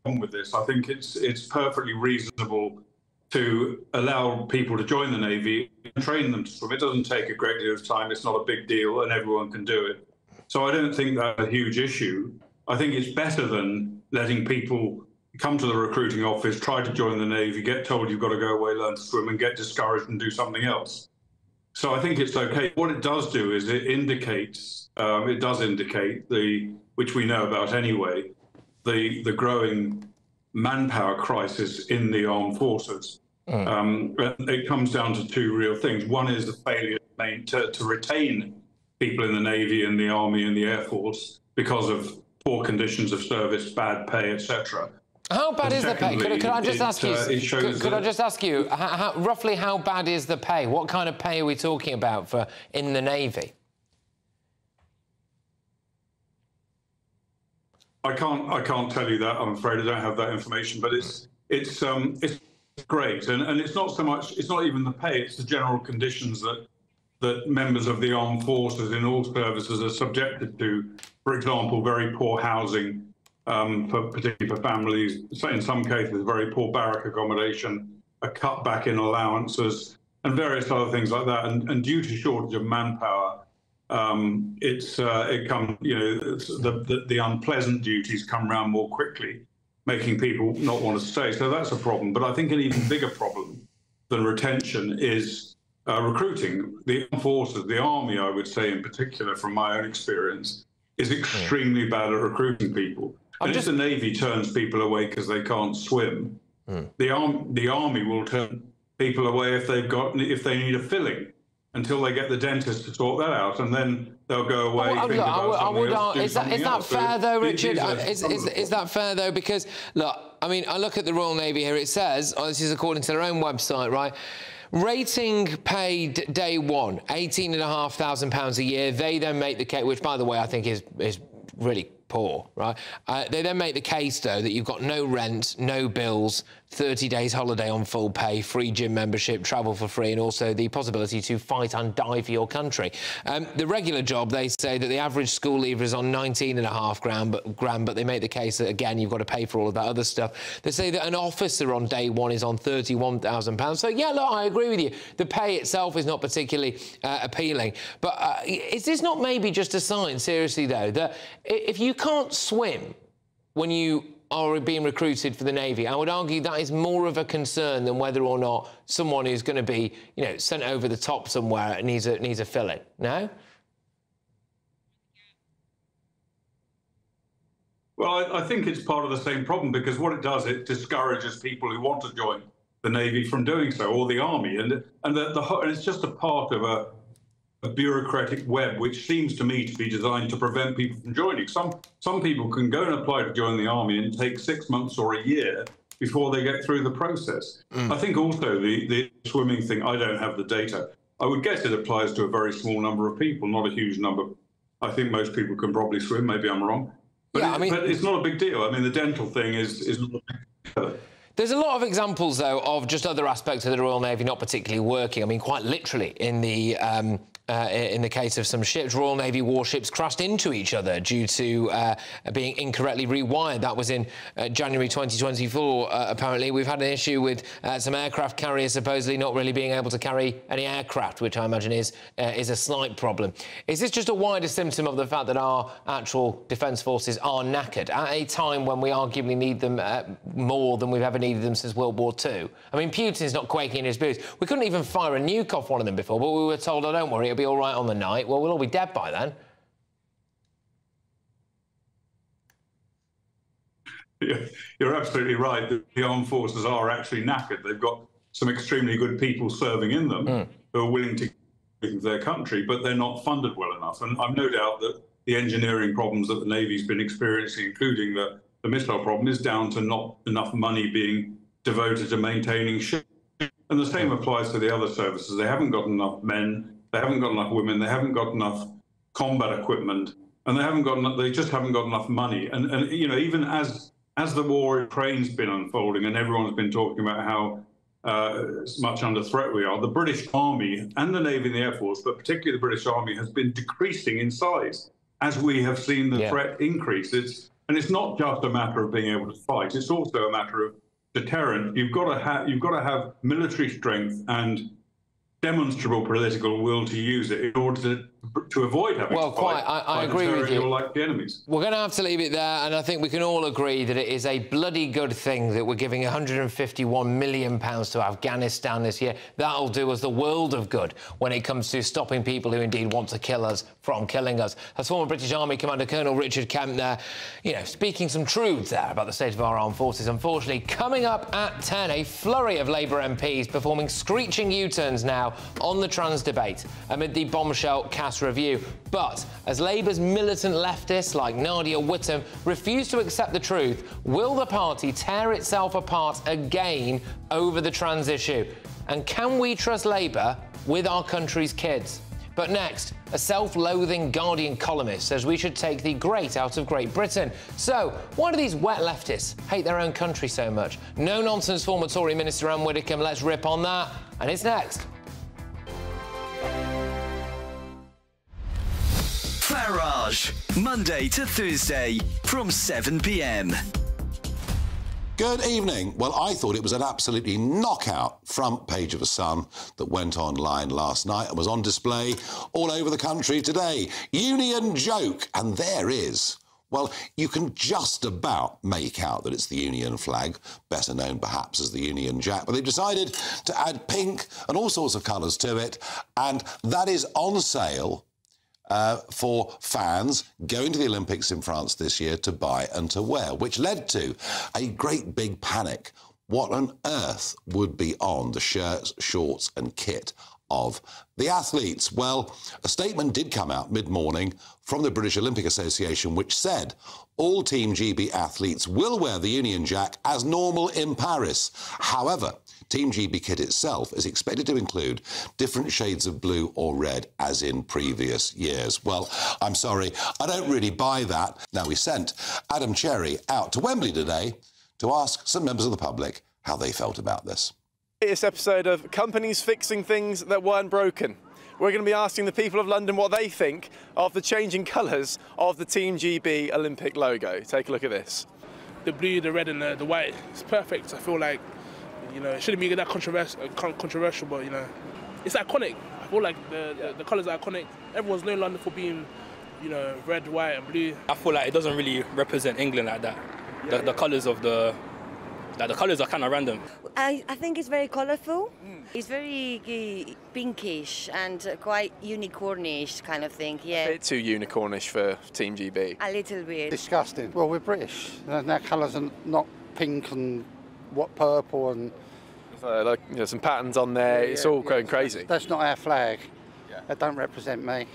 problem with this. I think it's it's perfectly reasonable to allow people to join the Navy and train them to swim. It doesn't take a great deal of time. It's not a big deal, and everyone can do it. So I don't think that's a huge issue. I think it's better than letting people come to the recruiting office, try to join the Navy, get told you've got to go away, learn to swim, and get discouraged and do something else. So I think it's okay. What it does do is it indicates, um, it does indicate the, which we know about anyway, the the growing manpower crisis in the armed forces. Mm. Um, it comes down to two real things. One is the failure to, to retain people in the Navy and the Army and the Air Force because of poor conditions of service, bad pay, etc. How bad is the pay? Could, could I just it, ask you? Uh, could, could I just ask you how, how, roughly how bad is the pay? What kind of pay are we talking about for in the navy? I can't. I can't tell you that. I'm afraid I don't have that information. But it's it's um, it's great, and, and it's not so much. It's not even the pay. It's the general conditions that that members of the armed forces in all services are subjected to. For example, very poor housing, um, for, particularly for families. In some cases, very poor barrack accommodation, a cutback in allowances, and various other things like that. And, and due to shortage of manpower, um, it's uh, it come you know the, the, the unpleasant duties come around more quickly, making people not want to stay. So that's a problem. But I think an even bigger problem than retention is uh, recruiting. The forces, the army, I would say in particular, from my own experience, is extremely bad at recruiting people. And if the navy turns people away because they can't swim, the arm the army will turn people away if they've got if they need a filling until they get the dentist to sort that out, and then they'll go away. Oh, think look, I would- I would else, is that, that fair, though, Richard? these Uh, Is, is, is that fair, though? Because, look, I mean, I look at the Royal Navy here, it says, oh, this is according to their own website, right? Rating paid day one, £18,500 a year. They then make the case, which, by the way, I think is, is really poor, right? Uh, they then make the case, though, that you've got no rent, no bills, 30 days holiday on full pay, free gym membership, travel for free, and also the possibility to fight and die for your country. Um, the regular job, they say that the average school leaver is on 19 and a half grand, but, grand, but they make the case that, again, you've got to pay for all of that other stuff. They say that an officer on day one is on £31,000. So, yeah, look, I agree with you. The pay itself is not particularly uh, appealing. But uh, is this not maybe just a sign, seriously, though, that if you can't swim when you are being recruited for the Navy. I would argue that is more of a concern than whether or not someone who's going to be, you know, sent over the top somewhere and needs a, needs a fill-in. No? Well, I, I think it's part of the same problem because what it does, it discourages people who want to join the navy from doing so, or the army, and and the, the and it's just a part of a, a bureaucratic web which seems to me to be designed to prevent people from joining. Some some people can go and apply to join the army and take six months or a year before they get through the process. I think also the the swimming thing. I don't have the data. I would guess it applies to a very small number of people, not a huge number. I think most people can probably swim. Maybe I'm wrong. But, Yeah, it- I mean- but it's not a big deal. I mean, the dental thing is is not a big deal. There's a lot of examples, though, of just other aspects of the Royal Navy not particularly working. I mean, quite literally, in the um, uh, in the case of some ships, Royal Navy warships crashed into each other due to uh, being incorrectly rewired. That was in uh, January 2024. Uh, apparently, we've had an issue with uh, some aircraft carriers supposedly not really being able to carry any aircraft, which I imagine is uh, is a slight problem. Is this just a wider symptom of the fact that our actual defence forces are knackered at a time when we arguably need them more than we've ever needed them since World War II? I mean, Putin's not quaking in his boots. We couldn't even fire a nuke off one of them before, but we were told, "Oh, don't worry, it'll be all right on the night." Well, we'll all be dead by then. Yeah, You're absolutely right. The, armed forces are actually knackered. They've got some extremely good people serving in them hmm. who are willing to give their country, but they're not funded well enough. And I've no doubt that the engineering problems that the Navy's been experiencing, including the, the missile problem, is down to not enough money being devoted to maintaining ships. And the same applies to the other services. They haven't got enough men, they haven't got enough women, they haven't got enough combat equipment, and they haven't got enough, they just haven't got enough money. And and you know, even as as the war in Ukraine's been unfolding, and everyone's been talking about how uh, much under threat we are, the British Army and the Navy and the Air Force, but particularly the British Army, has been decreasing in size as we have seen the threat increase. It's and it's not just a matter of being able to fight; it's also a matter of deterrent. You've got to have you've got to have military strength and demonstrable political will to use it in order to to avoid having Well, quite. I, I agree with you. like. We're going to have to leave it there, and I think we can all agree that it is a bloody good thing that we're giving 151 million pounds to Afghanistan this year. That'll do us the world of good when it comes to stopping people who indeed want to kill us from killing us. As former British Army Commander Colonel Richard Kemp there, you know, speaking some truths there about the state of our armed forces. Unfortunately, coming up at 10, a flurry of Labour MPs performing screeching U-turns now on the trans debate amid the bombshell Cass review. But as Labour's militant leftists like Nadia Whittome refuse to accept the truth, will the party tear itself apart again over the trans issue? And can we trust Labour with our country's kids? But next, a self loathing Guardian columnist says we should take the great out of Great Britain. So, why do these wet leftists hate their own country so much? No nonsense former Tory Minister Anne Widdecombe, let's rip on that. And it's next. Farage, Monday to Thursday from 7 pm. Good evening. Well, I thought it was an absolutely knockout front page of a Sun that went online last night and was on display all over the country today. Union joke, and there is. Well, you can just about make out that it's the Union flag, better known perhaps as the Union Jack, but they've decided to add pink and all sorts of colours to it, and that is on sale uh, for fans going to the Olympics in France this year to buy and to wear, which led to a great big panic. What on earth would be on the shirts, shorts, and kit of the athletes? Well, a statement did come out mid morning from the British Olympic Association, which said all Team GB athletes will wear the Union Jack as normal in Paris. However, Team GB kit itself is expected to include different shades of blue or red as in previous years. Well, I'm sorry, I don't really buy that. Now, we sent Adam Cherry out to Wembley today to ask some members of the public how they felt about this. Latest episode of Companies Fixing Things That Weren't Broken. We're going to be asking the people of London what they think of the changing colours of the Team GB Olympic logo. Take a look at this. The blue, the red, and the, the white. It's perfect. I feel like you know, it shouldn't be that controversial, controversial, but you know, it's iconic. I feel like the, the, the colours are iconic. Everyone's known London for being, you know, red, white, and blue. I feel like it doesn't really represent England like that. The, the colours of the like the colours are kind of random. I, I think it's very colourful. Mm. It's very uh, pinkish and uh, quite unicornish kind of thing. Yeah. A bit too unicornish for Team GB. A little bit. Disgusting. Well, we're British. Their colours are not pink and what purple and so, like you know, some patterns on there. Yeah, it's all yeah, going crazy. That's not our flag. Yeah. That don't represent me.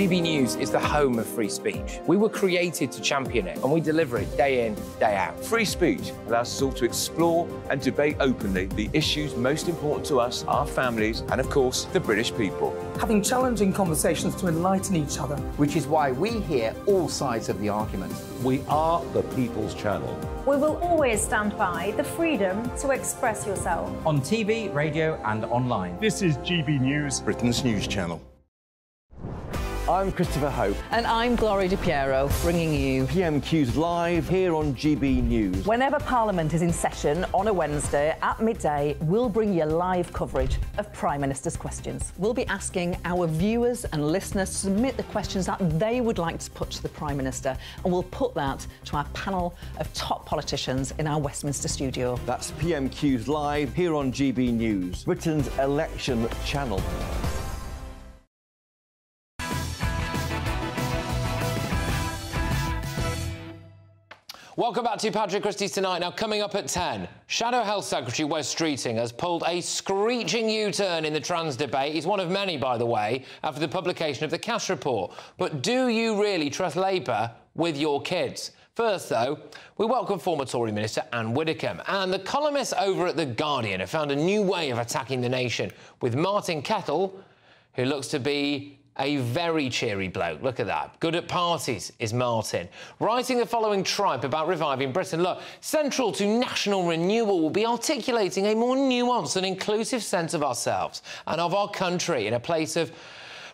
GB News is the home of free speech. We were created to champion it, and we deliver it day in, day out. Free speech allows us all to explore and debate openly the issues most important to us, our families, and of course, the British people. Having challenging conversations to enlighten each other. Which is why we hear all sides of the argument. We are the People's Channel. We will always stand by the freedom to express yourself. On TV, radio, and online. This is GB News, Britain's news channel. I'm Christopher Hope. And I'm Gloria De Piero, bringing you PMQs live here on GB News. Whenever Parliament is in session on a Wednesday at midday, we'll bring you live coverage of Prime Minister's questions. We'll be asking our viewers and listeners to submit the questions that they would like to put to the Prime Minister, and we'll put that to our panel of top politicians in our Westminster studio. That's PMQs live here on GB News, Britain's election channel. Welcome back to Patrick Christys Tonight. Now, coming up at 10, Shadow Health Secretary Wes Streeting has pulled a screeching U-turn in the trans debate. He's one of many, by the way, after the publication of the Cass report. But do you really trust Labour with your kids? First, though, we welcome former Tory Minister Anne Widdecombe. And the columnists over at The Guardian have found a new way of attacking the nation with Martin Kettle, who looks to be a very cheery bloke. Look at that. Good at parties is Martin. Writing the following tripe about reviving Britain. Look, central to national renewal will be articulating a more nuanced and inclusive sense of ourselves and of our country in a place of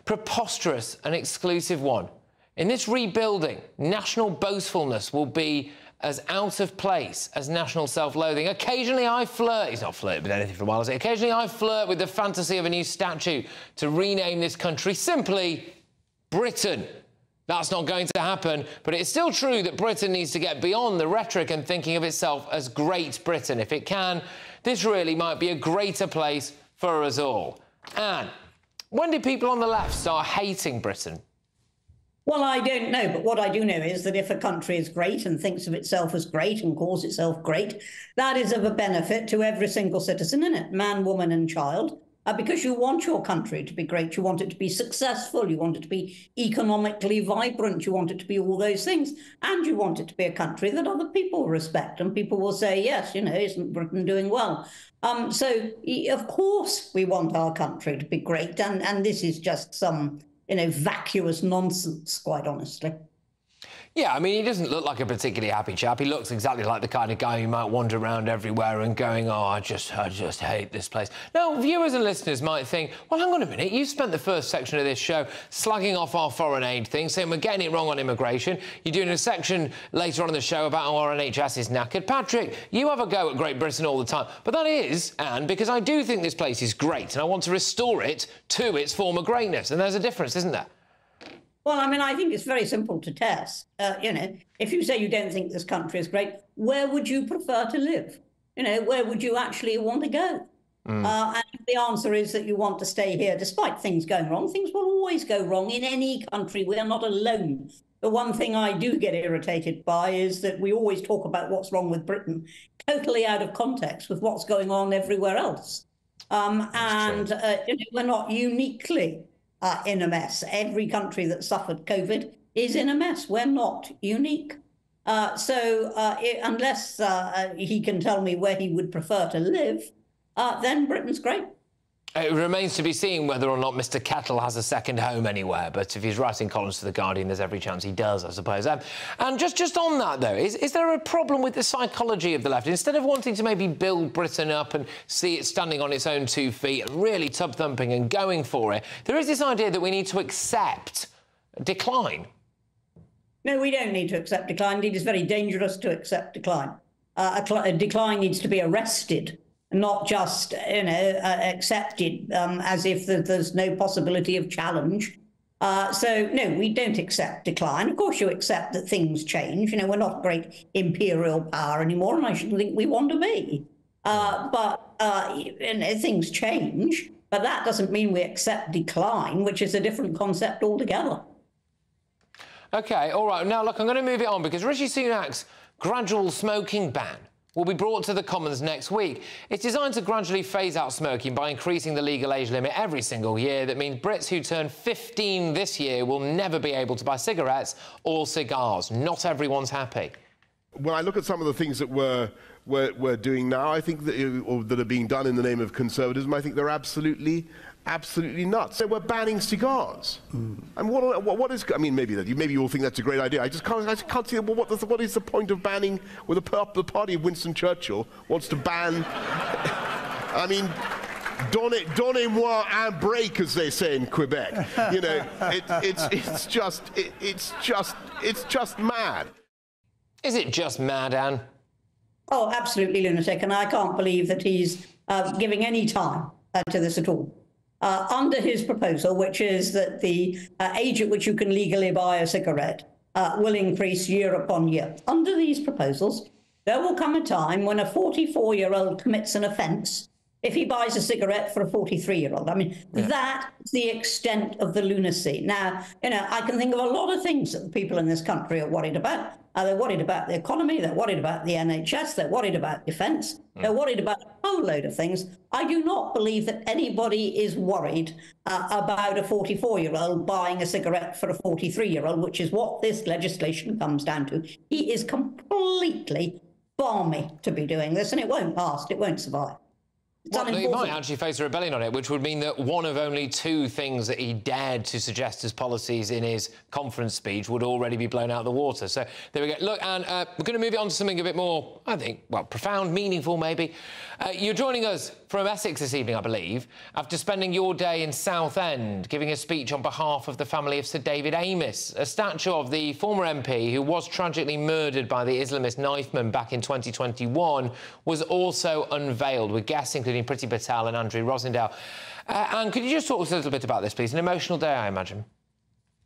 preposterous and exclusive one. In this rebuilding, national boastfulness will be as out of place as national self-loathing. Occasionally I flirt, he's not flirted with anything for a while, is it? Occasionally I flirt with the fantasy of a new statue to rename this country simply Britain. That's not going to happen, but it's still true that Britain needs to get beyond the rhetoric and thinking of itself as Great Britain. If it can, this really might be a greater place for us all. And when did people on the left start hating Britain? Well, I don't know, but what I do know is that if a country is great and thinks of itself as great and calls itself great, that is of a benefit to every single citizen in it, man, woman, and child. uh, because you want your country to be great. You want it to be successful. You want it to be economically vibrant. You want it to be all those things. And you want it to be a country that other people respect. And people will say, yes, you know, isn't Britain doing well? Um, so, of course, we want our country to be great. And, and this is just some, you know, vacuous nonsense, quite honestly. Yeah, I mean, he doesn't look like a particularly happy chap. He looks exactly like the kind of guy who might wander around everywhere and going, "Oh, I just, I just hate this place." Now, viewers and listeners might think, "Well, hang on a minute. You spent the first section of this show slagging off our foreign aid thing, saying we're getting it wrong on immigration. You're doing a section later on in the show about how our NHS is knackered. Patrick, you have a go at Great Britain all the time, but that is, and because I do think this place is great, and I want to restore it to its former greatness, and there's a difference, isn't there?" Well, I mean, I think it's very simple to test. Uh, you know, if you say you don't think this country is great, where would you prefer to live? You know, where would you actually want to go? Mm. Uh, and the answer is that you want to stay here, despite things going wrong. Things will always go wrong in any country. We are not alone. The one thing I do get irritated by is that we always talk about what's wrong with Britain, totally out of context with what's going on everywhere else. Um, and uh, you know, we're not uniquely uh, in a mess. Every country that suffered COVID is in a mess. We're not unique. Uh, so uh, it, unless uh, he can tell me where he would prefer to live, uh, then Britain's great. It remains to be seen whether or not Mr. Kettle has a second home anywhere. But if he's writing columns for The Guardian, there's every chance he does, I suppose. Um, and just, just on that, though, is, is there a problem with the psychology of the left? Instead of wanting to maybe build Britain up and see it standing on its own two feet really tub thumping and going for it, there is this idea that we need to accept decline. No, we don't need to accept decline. Indeed, it's very dangerous to accept decline. Uh, a, a decline needs to be arrested not just you know uh, accepted um, as if there's no possibility of challenge. Uh, so no, we don't accept decline. Of course, you accept that things change. You know, we're not a great imperial power anymore, and I shouldn't think we want to be. Uh, but uh, you know, things change. But that doesn't mean we accept decline, which is a different concept altogether. OK, all right. Now, look, I'm going to move it on because Rishi Sunak's gradual smoking ban will be brought to the Commons next week. It's designed to gradually phase out smoking by increasing the legal age limit every single year. That means Brits who turn 15 this year will never be able to buy cigarettes or cigars. Not everyone's happy. When I look at some of the things that we're, we're, we're doing now, I think that, that are being done in the name of conservatism, I think they're absolutely absolutely nuts. They were banning cigars. Mm. And what, what, what is, I mean, maybe that, maybe you all think that's a great idea. I just can't, I just can't see, well, what, the, what is the point of banning, with the, the party of Winston Churchill wants to ban, [laughs] I mean, donnez-moi un break, as they say in Quebec. You know, it, it's, it's just, it, it's just, it's just mad. Is it just mad, Anne? Oh, absolutely lunatic, and I can't believe that he's uh, giving any time uh, to this at all uh, under his proposal, which is that the uh, age at which you can legally buy a cigarette uh, will increase year upon year. Under these proposals, there will come a time when a 44 year old commits an offence if he buys a cigarette for a 43 year old. I mean, yeah. that's the extent of the lunacy. Now, you know, I can think of a lot of things that the people in this country are worried about. Uh, they're worried about the economy, they're worried about the NHS, they're worried about defence, mm. they're worried about a whole load of things. I do not believe that anybody is worried uh, about a 44 year old buying a cigarette for a 43 year old, which is what this legislation comes down to. He is completely balmy to be doing this, and it won't last, it won't survive. Well, he might actually face a rebellion on it, which would mean that one of only two things that he dared to suggest as policies in his conference speech would already be blown out of the water. So there we go. Look, and uh, we're going to move on to something a bit more, I think, well, profound, meaningful, maybe. Uh, you're joining us from Essex this evening, I believe, after spending your day in Southend, giving a speech on behalf of the family of Sir David Amess, a statue of the former MP who was tragically murdered by the Islamist knifeman back in 2021, was also unveiled, with guests including Priti Patel and Andrew Rosindell. Uh, and could you just talk to us a little bit about this, please? An emotional day, I imagine.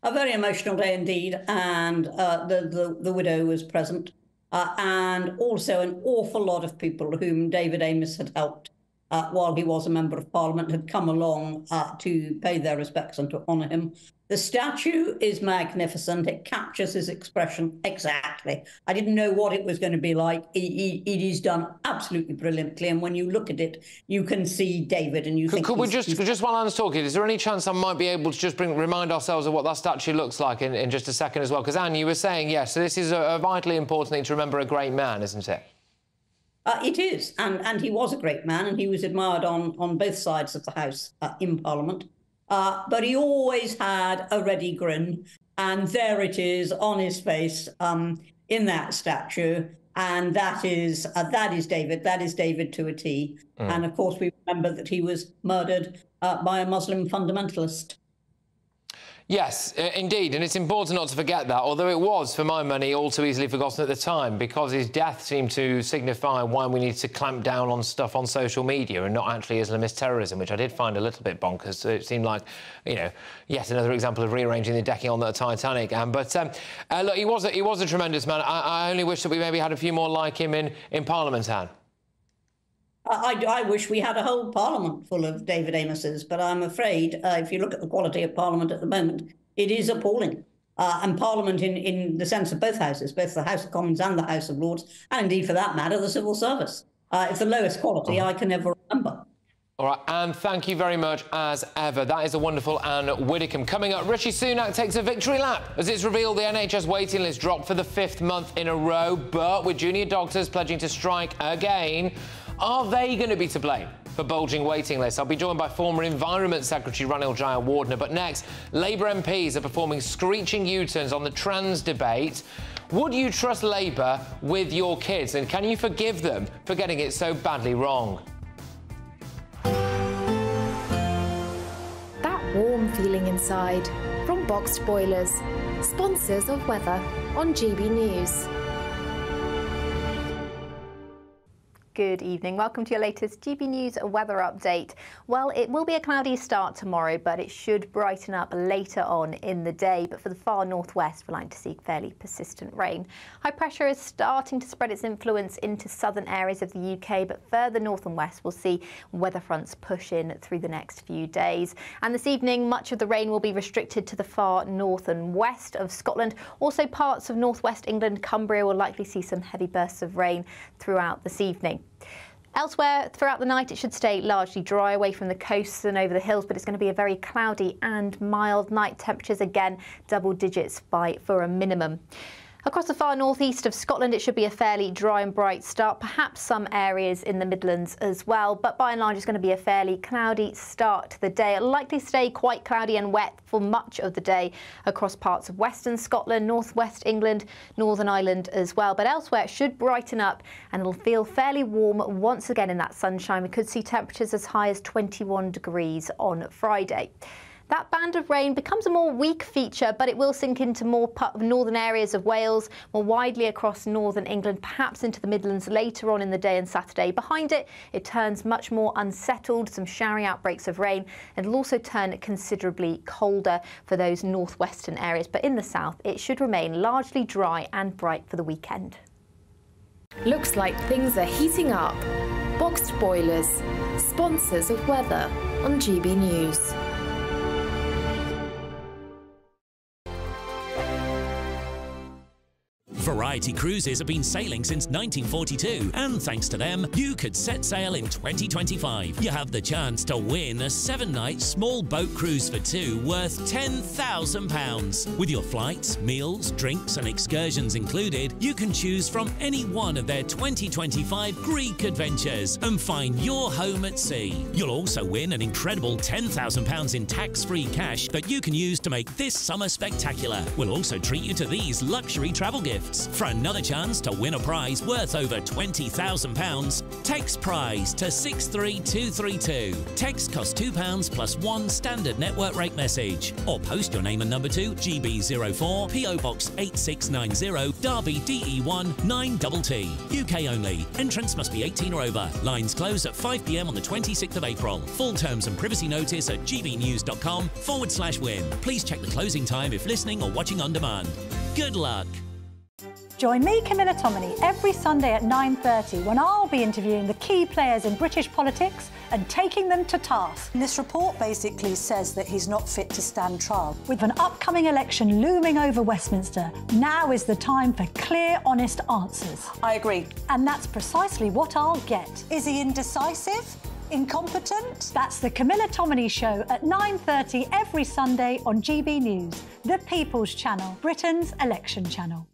A very emotional day indeed, and uh, the, the, the widow was present, uh, and also an awful lot of people whom David Amess had helped uh, while he was a member of Parliament had come along uh, to pay their respects and to honour him. The statue is magnificent. It captures his expression exactly. I didn't know what it was going to be like. It, it is done absolutely brilliantly, and when you look at it, you can see David, and you could, think. Could we just, just while Anne's talking, is there any chance I might be able to just bring, remind ourselves of what that statue looks like in, in just a second as well? Because Anne, you were saying yes, so this is a, a vitally important thing to remember a great man, isn't it? Uh, it is, and and he was a great man, and he was admired on on both sides of the House uh, in Parliament. Uh, but he always had a ready grin, and there it is on his face um, in that statue, and that is uh, that is David. That is David to a T. Mm. And of course, we remember that he was murdered uh, by a Muslim fundamentalist. Yes, indeed, and it's important not to forget that, although it was, for my money, all too easily forgotten at the time, because his death seemed to signify why we need to clamp down on stuff on social media and not actually Islamist terrorism, which I did find a little bit bonkers. So it seemed like, you know, yet another example of rearranging the decking on the Titanic. Um, but um, uh, look, he was, a, he was a tremendous man. I, I, only wish that we maybe had a few more like him in, in Parliament, Anne. I, I, wish we had a whole parliament full of David Amesses, but I'm afraid uh, if you look at the quality of parliament at the moment, it is appalling. Uh, and Parliament, in, in the sense of both houses, both the House of Commons and the House of Lords, and indeed for that matter, the civil service. Uh, it's the lowest quality oh. I can ever remember. All right, Anne, thank you very much as ever. That is a wonderful Anne Widdecombe. Coming up, Rishi Sunak takes a victory lap as it's revealed the NHS waiting list dropped for the fifth month in a row, but with junior doctors pledging to strike again, are they going to be to blame? for bulging waiting lists. I'll be joined by former Environment Secretary Ranil Jayawardena. But next, Labour MPs are performing screeching U-turns on the trans debate. Would you trust Labour with your kids? And can you forgive them for getting it so badly wrong? That warm feeling inside from BOXT Boilers, sponsors of weather on GB News. Good evening. Welcome to your latest GB News weather update. Well, it will be a cloudy start tomorrow, but it should brighten up later on in the day. But for the far northwest, we're likely to see fairly persistent rain. High pressure is starting to spread its influence into southern areas of the UK, but further north and west, we'll see weather fronts push in through the next few days. And this evening, much of the rain will be restricted to the far north and west of Scotland. Also, parts of northwest England, Cumbria will likely see some heavy bursts of rain throughout this evening. Elsewhere throughout the night, it should stay largely dry away from the coasts and over the hills, but it's going to be a very cloudy and mild night. Temperatures again double digits by for a minimum. Across the far northeast of Scotland, it should be a fairly dry and bright start, perhaps some areas in the Midlands as well, but by and large it's going to be a fairly cloudy start to the day. It'll likely stay quite cloudy and wet for much of the day across parts of western Scotland, northwest England, Northern Ireland as well. But elsewhere it should brighten up and it'll feel fairly warm once again in that sunshine. We could see temperatures as high as 21 degrees on Friday. That band of rain becomes a more weak feature, but it will sink into more northern areas of Wales, more widely across northern England, perhaps into the Midlands later on in the day and Saturday. Behind it, it turns much more unsettled, some showery outbreaks of rain, and it'll also turn considerably colder for those northwestern areas. But in the south, it should remain largely dry and bright for the weekend. Looks like things are heating up. BOXT Boilers, sponsors of weather on GB News. Variety Cruises have been sailing since 1942, and thanks to them, you could set sail in 2025. You have the chance to win a seven night small boat cruise for two worth £10,000. With your flights, meals, drinks, and excursions included, you can choose from any one of their 2025 Greek adventures and find your home at sea. You'll also win an incredible £10,000 in tax free cash that you can use to make this summer spectacular. We'll also treat you to these luxury travel gifts for another chance to win a prize worth over £20,000, text prize to 63232. Text costs £2 plus one standard network rate message. Or post your name and number to GB04 PO Box 8690 Derby DE1 9TT. UK only. Entrance must be 18 or over. Lines close at 5pm on the 26th of April. Full terms and privacy notice at gbnews.com forward slash win. Please check the closing time if listening or watching on demand. Good luck. Join me, Camilla Tominey, every Sunday at 9.30 when I'll be interviewing the key players in British politics and taking them to task. This report basically says that he's not fit to stand trial. With an upcoming election looming over Westminster, now is the time for clear, honest answers. I agree. And that's precisely what I'll get. Is he indecisive? Incompetent? That's the Camilla Tominey Show at 9.30 every Sunday on GB News, the People's Channel, Britain's election channel.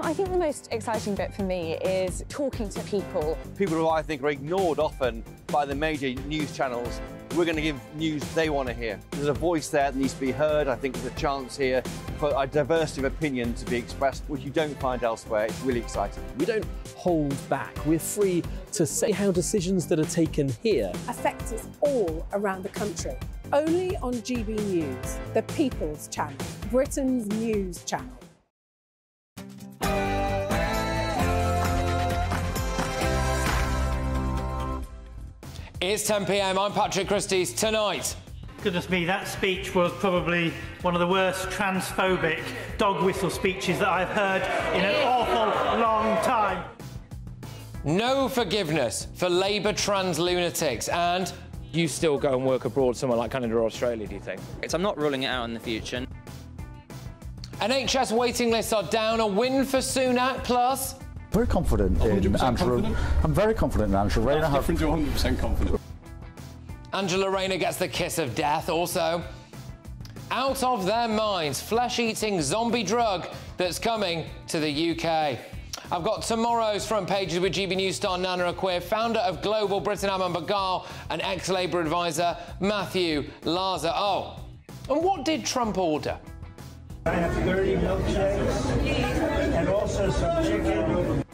I think the most exciting bit for me is talking to people. People who I think are ignored often by the major news channels. We're going to give news they want to hear. There's a voice there that needs to be heard. I think there's a chance here for a diversity of opinion to be expressed, which you don't find elsewhere. It's really exciting. We don't hold back. We're free to say how decisions that are taken here affect us all around the country. Only on GB News, the People's Channel, Britain's news channel. It's 10 pm. I'm Patrick Christys Tonight. Goodness me, that speech was probably one of the worst transphobic dog whistle speeches that I've heard in an awful long time. No forgiveness for Labour trans lunatics and you still go and work abroad somewhere like Canada or Australia, do you think? I'm not ruling it out in the future. NHS waiting lists are down. A win for Sunak Plus. Very confident in Andrew. confident? I'm very confident in Andrew Rayner. That's different to 100% confident. Angela Rayner gets the kiss of death also. Out of their minds, flesh-eating zombie drug that's coming to the UK. I've got tomorrow's front pages with GB News star Nana Akua, founder of Global Britain Aman Bagal, and ex-Labour advisor Matthew Laza. Oh, and what did Trump order? I have 30 milkshakes and also some chicken.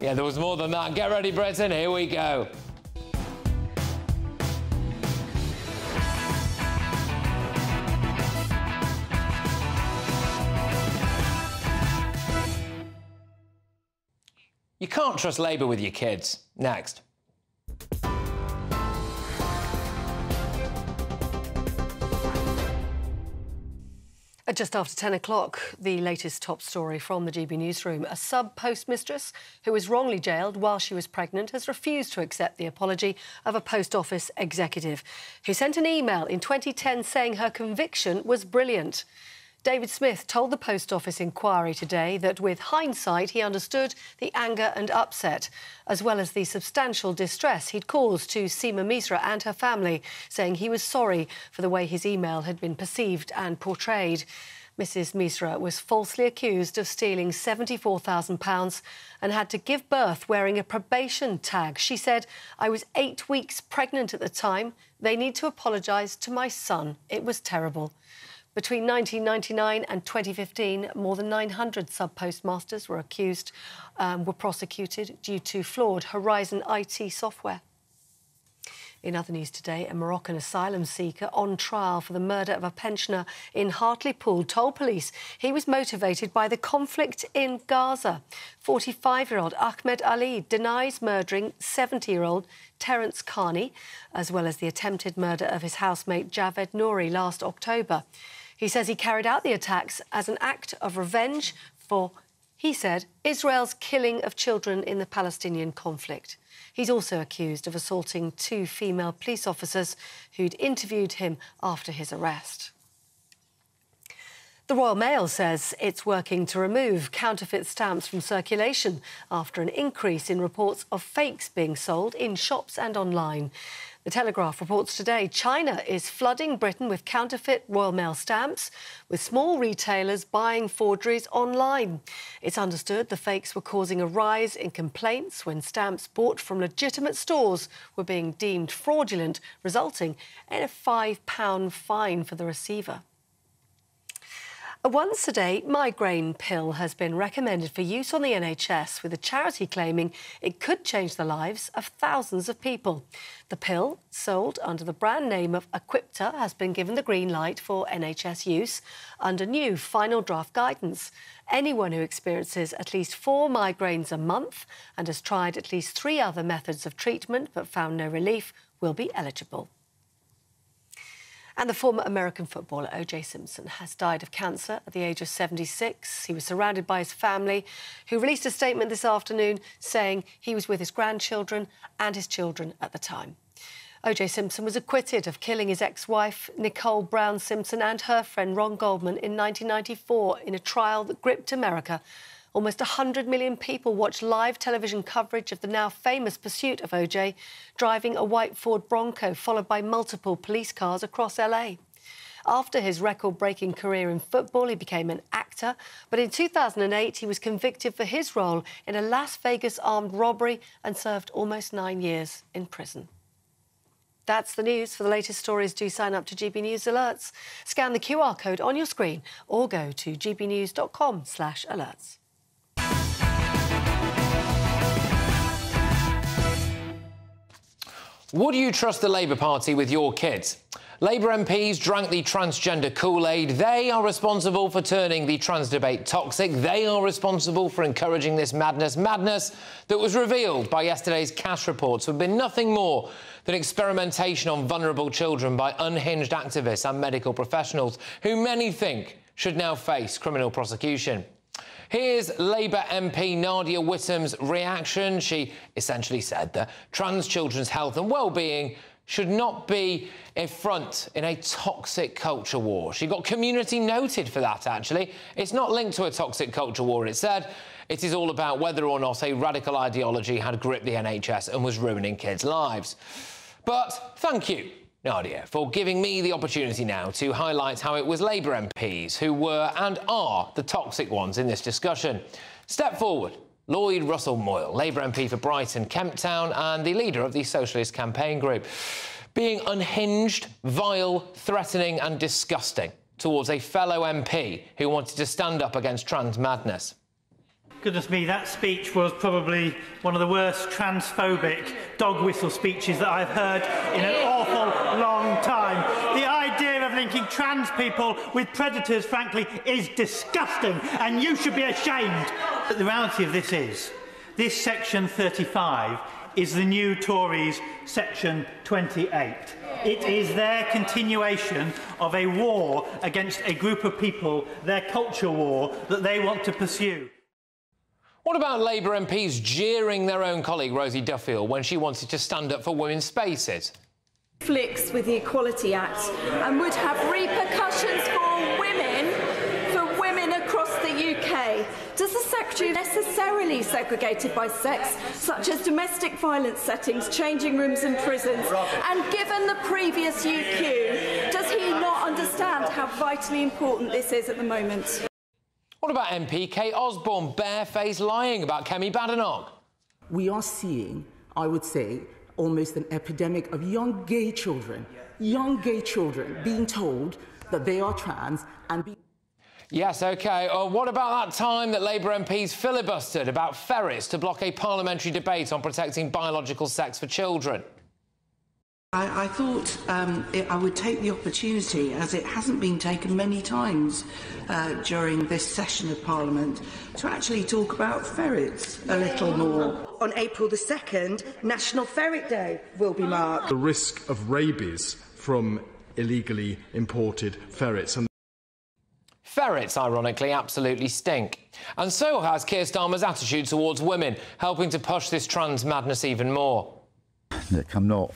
Yeah, there was more than that. Get ready, Britain. Here we go. You can't trust Labour with your kids. Next. Just after 10 o'clock, the latest top story from the GB newsroom. A sub postmistress who was wrongly jailed while she was pregnant has refused to accept the apology of a post office executive who sent an email in 2010 saying her conviction was brilliant. David Smith told the Post Office inquiry today that with hindsight, he understood the anger and upset, as well as the substantial distress he'd caused to Seema Misra and her family, saying he was sorry for the way his email had been perceived and portrayed. Mrs. Misra was falsely accused of stealing £74,000 and had to give birth wearing a probation tag. She said, I was eight weeks pregnant at the time. They need to apologise to my son. It was terrible. Between 1999 and 2015, more than 900 sub-postmasters were accused, um, were prosecuted due to flawed Horizon IT software. In other news today, a Moroccan asylum seeker on trial for the murder of a pensioner in Hartlepool told police he was motivated by the conflict in Gaza. 45-year-old Ahmed Ali denies murdering 70-year-old Terence Carney, as well as the attempted murder of his housemate Javed Nouri last October. He says he carried out the attacks as an act of revenge for, he said, Israel's killing of children in the Palestinian conflict. He's also accused of assaulting two female police officers who'd interviewed him after his arrest. The Royal Mail says it's working to remove counterfeit stamps from circulation after an increase in reports of fakes being sold in shops and online. The Telegraph reports today China is flooding Britain with counterfeit Royal Mail stamps, with small retailers buying forgeries online. It's understood the fakes were causing a rise in complaints when stamps bought from legitimate stores were being deemed fraudulent, resulting in a £5 fine for the receiver. A once a day migraine pill has been recommended for use on the NHS, with a charity claiming it could change the lives of thousands of people. The pill, sold under the brand name of Aquipta, has been given the green light for NHS use under new final draft guidance. Anyone who experiences at least four migraines a month and has tried at least three other methods of treatment but found no relief will be eligible. And the former American footballer O.J. Simpson has died of cancer at the age of 76. He was surrounded by his family, who released a statement this afternoon saying he was with his grandchildren and his children at the time. O.J. Simpson was acquitted of killing his ex wife, Nicole Brown Simpson, and her friend Ron Goldman in 1994 in a trial that gripped America. Almost 100 million people watched live television coverage of the now famous pursuit of OJ, driving a white Ford Bronco, followed by multiple police cars across LA. After his record breaking career in football, he became an actor. But in 2008, he was convicted for his role in a Las Vegas armed robbery and served almost nine years in prison. That's the news. For the latest stories, do sign up to GB News Alerts. Scan the QR code on your screen or go to gbnews.com/alerts. Would you trust the Labour Party with your kids? Labour MPs drank the transgender Kool Aid. They are responsible for turning the trans debate toxic. They are responsible for encouraging this madness. Madness that was revealed by yesterday's Cass reports have been nothing more than experimentation on vulnerable children by unhinged activists and medical professionals who many think should now face criminal prosecution. Here's Labour MP Nadia Whittome's reaction. She essentially said that trans children's health and well-being should not be a front in a toxic culture war. She got community noted for that, actually. It's not linked to a toxic culture war, it said. It is all about whether or not a radical ideology had gripped the NHS and was ruining kids' lives. But thank you Nadia, for giving me the opportunity now to highlight how it was Labour MPs who were and are the toxic ones in this discussion. Step forward. Lloyd Russell Moyle, Labour MP for Brighton, Kemp Town, and the leader of the Socialist Campaign Group. Being unhinged, vile, threatening, and disgusting towards a fellow MP who wanted to stand up against trans madness. Goodness me, that speech was probably one of the worst transphobic dog whistle speeches that I've heard in an awful long time. The idea of linking trans people with predators, frankly, is disgusting, and you should be ashamed. But the reality of this is, this section 35 is the new Tories section 28. It is their continuation of a war against a group of people, their culture war, that they want to pursue. What about Labour MPs jeering their own colleague Rosie Duffield when she wanted to stand up for women's spaces? Conflicts with the Equality Act and would have repercussions for women, for women across the UK. Does the Secretary necessarily segregated by sex, such as domestic violence settings, changing rooms in prisons? And given the previous UQ, does he not understand how vitally important this is at the moment? What about MP Kate Osborne barefaced lying about Kemi Badenoch? We are seeing, I would say, almost an epidemic of young gay children, young gay children being told that they are trans and being Yes, OK. Uh, what about that time that Labour MPs filibustered about ferrets to block a parliamentary debate on protecting biological sex for children? I, I thought um, it, I would take the opportunity, as it hasn't been taken many times uh, during this session of Parliament, to actually talk about ferrets a little more. On April the 2nd, National Ferret Day will be marked. The risk of rabies from illegally imported ferrets. And Ferrets, ironically, absolutely stink. And so has Keir Starmer's attitude towards women, helping to push this trans madness even more. Nick, I'm not.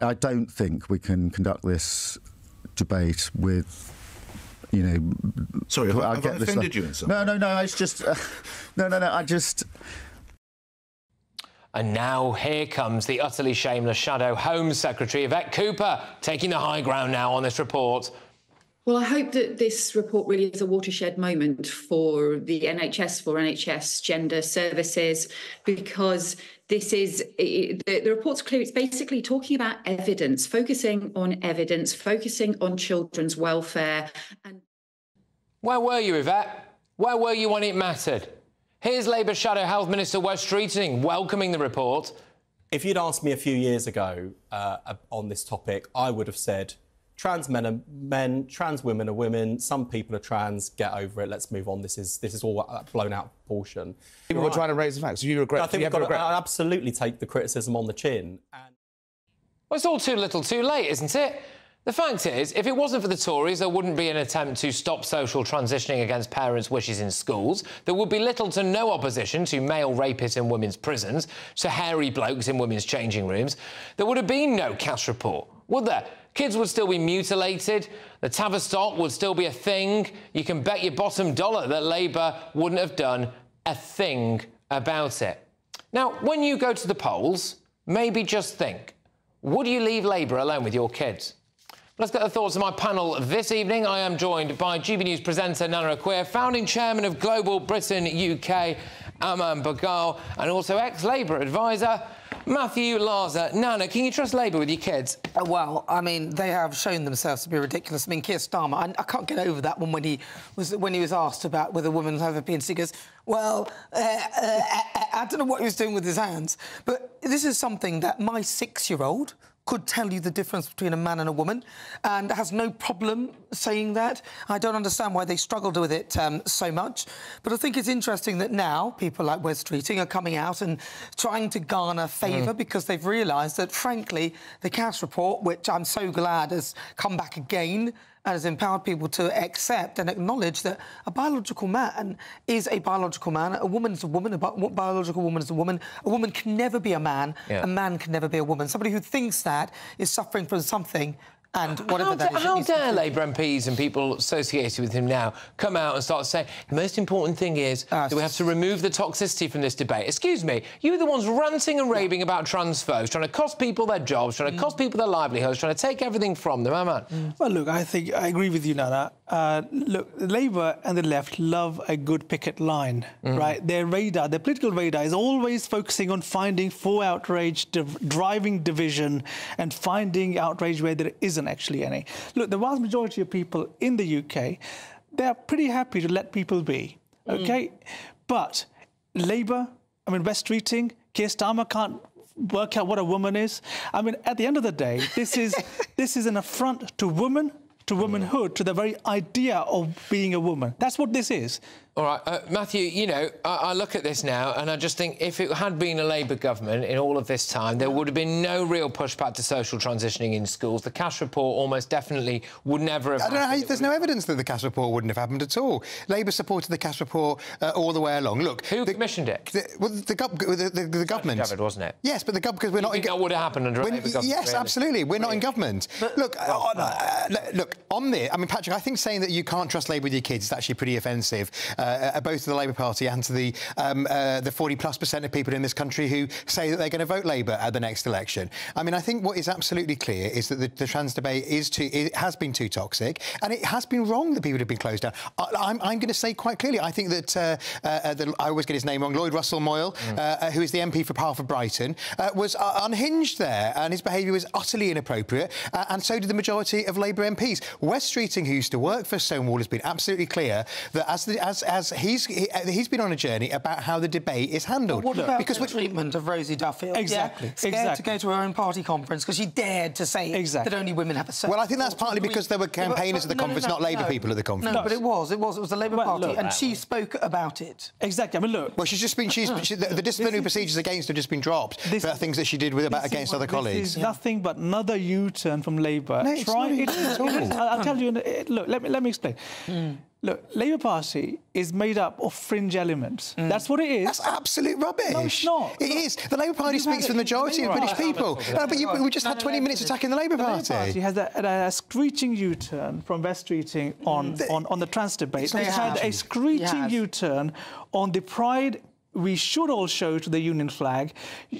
I don't think we can conduct this debate with. You know, sorry, have I, have I this offended you in some? No, no, no. It's just, uh, [laughs] no, no, no. I just. And now here comes the utterly shameless shadow Home Secretary Yvette Cooper, taking the high ground now on this report. Well, I hope that this report really is a watershed moment for the NHS, for NHS gender services, because this is the, the report's clear. It's basically talking about evidence, focusing on evidence, focusing on children's welfare. And where were you, Yvette? Where were you when it mattered? Here's Labour Shadow Health Minister Wes Streeting welcoming the report. If you'd asked me a few years ago uh, on this topic, I would have said trans men are men, trans women are women. Some people are trans. Get over it. Let's move on. This is this is all a blown out proportion. People were trying to raise the facts. You regret? I think you we've got regret? to absolutely take the criticism on the chin. And Well, it's all too little too late, isn't it? The fact is, if it wasn't for the Tories, there wouldn't be an attempt to stop social transitioning against parents' wishes in schools. There would be little to no opposition to male rapists in women's prisons, to hairy blokes in women's changing rooms. There would have been no Cass report, would there? Kids would still be mutilated. The Tavistock would still be a thing. You can bet your bottom dollar that Labour wouldn't have done a thing about it. Now, when you go to the polls, maybe just think would you leave Labour alone with your kids? Let's get the thoughts of my panel this evening. I am joined by GB News presenter Nana Akua, founding chairman of Global Britain UK, Aman Bagal, and also ex-Labour advisor Matthew Laza. Nana, can you trust Labour with your kids? Uh, well, I mean, they have shown themselves to be ridiculous. I mean, Keir Starmer, I, I can't get over that one when he was when he was asked about whether women have a penis. He goes, "Well, uh, uh, I don't know what he was doing with his hands, but this is something that my six-year-old." Could tell you the difference between a man and a woman and has no problem saying that. I don't understand why they struggled with it um, so much. But I think it's interesting that now people like Wes Streeting are coming out and trying to garner favour mm. because they've realised that, frankly, the Cass report, which I'm so glad has come back again, and has empowered people to accept and acknowledge that a biological man is a biological man, a woman is a woman, a bi biological woman is a woman. A woman can never be a man, yeah. a man can never be a woman. Somebody who thinks that is suffering from something and whatever how that is. How dare Labour MPs and people associated with him now come out and start saying the most important thing is uh, that we have to remove the toxicity from this debate? Excuse me, you're the ones ranting and raving about trans folks, trying to cost people their jobs, trying to mm. cost people their livelihoods, trying to take everything from them, man. Mm. Well, look, I think I agree with you, Nana. Uh, look, Labour and the left love a good picket line, mm. right? Their radar, their political radar, is always focusing on finding for outrage, div driving division, and finding outrage where there isn't actually any. Look, the vast majority of people in the UK, they're pretty happy to let people be, mm. okay? Mm. But Labour, I mean, Wes Streeting, Keir Starmer can't work out what a woman is. I mean, at the end of the day, this is [laughs] this is an affront to women to womanhood, to the very idea of being a woman. That's what this is. All right, uh, Matthew, you know, I, I, look at this now and I just think if it had been a Labour government in all of this time, there would have been no real pushback to social transitioning in schools. The Cass report almost definitely would never have I don't know there's no evidence that the Cass report wouldn't have happened at all. Labour supported the Cass report uh, all the way along. Look... Who the, commissioned it? The, well, the, the, the, the government. Javid, wasn't it? Yes, but the government... Because we're you not... in that would have happened under Labour government, Yes, really? absolutely. We're not in government. But, look, oh, on, uh, look, on this... I mean, Patrick, I think saying that you can't trust Labour with your kids is actually pretty offensive, uh, both to the Labour Party and to the um, uh, the 40 plus percent of people in this country who say that they're going to vote Labour at the next election. I mean, I think what is absolutely clear is that the, the trans debate is too, it has been too toxic, and it has been wrong that people have been closed down. I, am going to say quite clearly, I think that uh, uh, the, I always get his name wrong. Lloyd Russell Moyle, mm. Uh, who is the MP for Halford Brighton, uh, was uh, unhinged there, and his behaviour was utterly inappropriate, and so did the majority of Labour MPs. Wes Streeting, who used to work for Stonewall, has been absolutely clear that as the, as as he's he, uh, he's been on a journey about how the debate is handled. Well, what about because the treatment of Rosie Duffield? Exactly. Yeah, scared exactly. to go to her own party conference because she dared to say exactly. that only women have a say. Well, I think that's partly because there were campaigners at the no, conference, no, no, not Labour people at the conference. No, but it was. It was. It was the Labour well, Party, look, and she spoke about it. Exactly. I mean, look. Well, she's just been. She's she, the, the, disciplinary procedures against her just been dropped this, for things that she did with about against other colleagues. This nothing but another U-turn from Labour. No, it's not it. At all. I'll tell you. Look, let me let me explain. Hmm. Mm. Look, Labour Party is made up of fringe elements. Mm. That's what it is. That's absolute rubbish. No, it's not. It is. The Labour Party speaks for the majority of British people. No, but you, we just had 20 minutes attacking the Labour Party. The Labour Party has a, a, a screeching U-turn from Wes Streeting on, the, on, on the trans debate. They had a screeching U-turn on the Pride we should all show to the Union flag.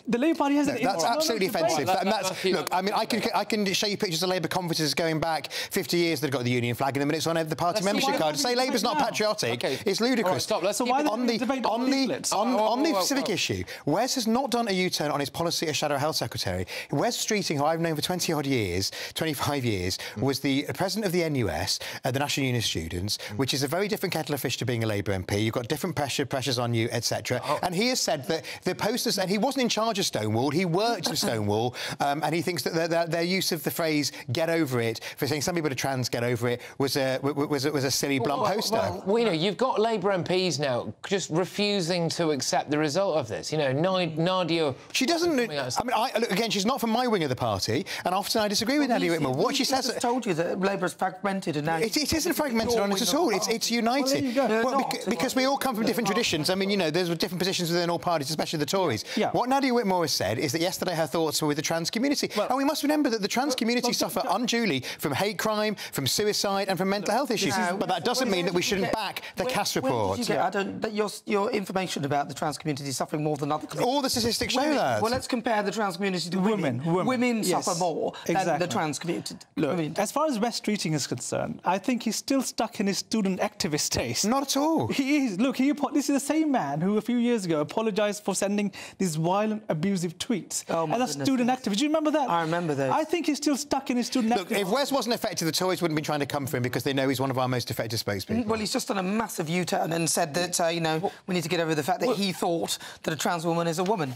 The Labour Party has no, that's absolutely offensive. That, that's, look, I mean, I can I can show you pictures of Labour conferences going back 50 years that have got the Union flag in them, and it's on the party let's membership card. To say Labour's not patriotic okay. it's ludicrous. Right, stop. Let's so why on the on the on, oh, on the oh, civic oh. issue, Wes has not done a U-turn on his policy as Shadow Health Secretary. Wes Streeting, who I've known for 20 odd years, 25 years, mm. was the president of the NUS, uh, the National Union of Students, mm. which is a very different kettle of fish to being a Labour MP. You've got different pressure pressures on you, etc. And he has said that the posters, and he wasn't in charge of Stonewall, he worked with [laughs] Stonewall, um, and he thinks that their, their, their, use of the phrase "get over it" for saying some people are trans get over it was a was a, was a silly blunt well, poster. Well, well, you know, you've got Labour MPs now just refusing to accept the result of this. You know, Nadia. She doesn't. I mean, I, look, again, she's not from my wing of the party, and often I disagree with well, Nadia Whittome. What she says. I told you that Labour is fragmented, and now it, it isn't fragmented on it at all. It's, it's united. Well, well, because, because we all come from different traditions. I mean, you know, there's different positions within all parties, especially the Tories. Yeah. What Nadia Whittome has said is that yesterday her thoughts were with the trans community, well, and we must remember that the trans community suffer unduly from hate crime, from suicide, and from mental health issues. but that doesn't mean that we shouldn't back the Cass report. You get, I don't, that your, your information about the trans community suffering more than other communities. All the statistics show women, that. Well, let's compare the trans community to women. Women, women yes. suffer more exactly. than the trans community. Look, women. as far as Wes Streeting is concerned, I think he's still stuck in his student activist days. Not at all. He is. Look, he, this is the same man who a few years ago apologised for sending these violent, abusive tweets oh as a student activist. Do you remember that? I remember that. I think he's still stuck in his student Look, activist. if Wes wasn't effective, the Tories wouldn't be trying to come for him because they know he's one of our most effective spokespeople. Well, he's just done a massive U-turn and said that, uh, you know, we need to get over the fact that he thought that a trans woman is a woman.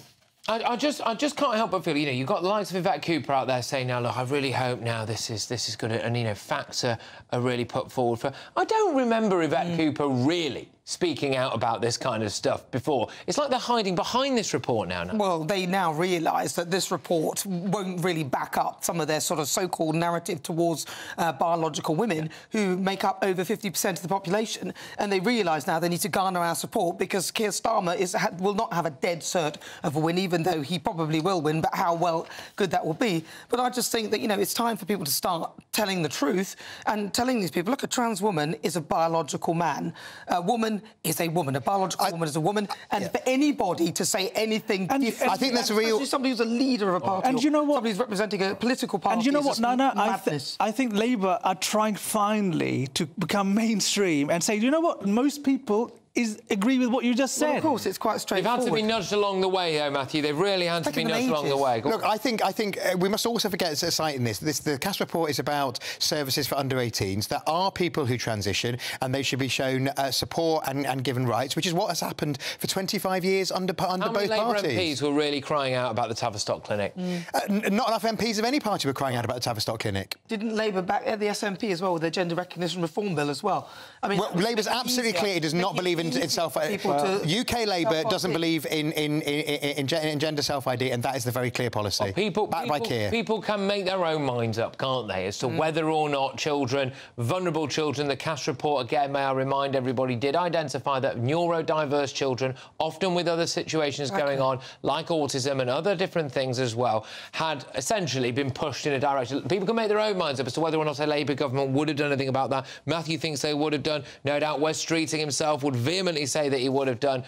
I, I, just, I just can't help but feel, you know, you've got the likes of Yvette Cooper out there saying, "Now, look, I really hope now this is this is good," and you know, facts are, are really put forward for. I don't remember Yvette mm. Cooper really speaking out about this kind of stuff before. It's like they're hiding behind this report now. Well, they now realise that this report won't really back up some of their sort of so-called narrative towards uh, biological women who make up over 50% of the population, and they realise now they need to garner our support because Keir Starmer is, ha, will not have a dead cert of a win, even though he probably will win, but how well good that will be. But I just think that, you know, it's time for people to start telling the truth and telling these people, look, a trans woman is a biological man. A woman is a woman. A biological I, woman is a woman. And yeah. for anybody to say anything and, different... I think that's a real... Somebody who's a leader of a party. And you know what? Somebody who's representing a political party. And you know what, Nana? I, th I think Labour are trying finally to become mainstream and say, you know what? Most people is agree with what you just said. Well, of course, it's quite straightforward. They've had to be nudged along the way, though, Matthew. They've really had to be nudged along the way. Go Look, I think I think uh, we must also forget a sight in this. This the Cass report is about services for under 18s. There are people who transition, and they should be shown uh, support and, and, given rights, which is what has happened for 25 years under under How both many Labour parties. MPs were really crying out about the Tavistock Clinic? Mm. Uh, not enough MPs of any party were crying out about the Tavistock Clinic. Didn't Labour back at the SNP as well with the gender recognition reform bill as well? I mean, well, Labour's absolutely clear it does not believe in itself. Uh, UK Labour doesn't believe in, in, in, in, gender self-ID, and that is the very clear policy. Well, people, backed people, by Keir. People can make their own minds up, can't they, as to mm. whether or not children, vulnerable children, the Cass report, again, may I remind everybody, did identify that neurodiverse children, often with other situations okay. going on, like autism and other different things as well, had essentially been pushed in a direction. People can make their own minds up as to whether or not a Labour government would have done anything about that. Matthew thinks they would have done. No doubt Wes Streeting himself would vehemently say that he would have done.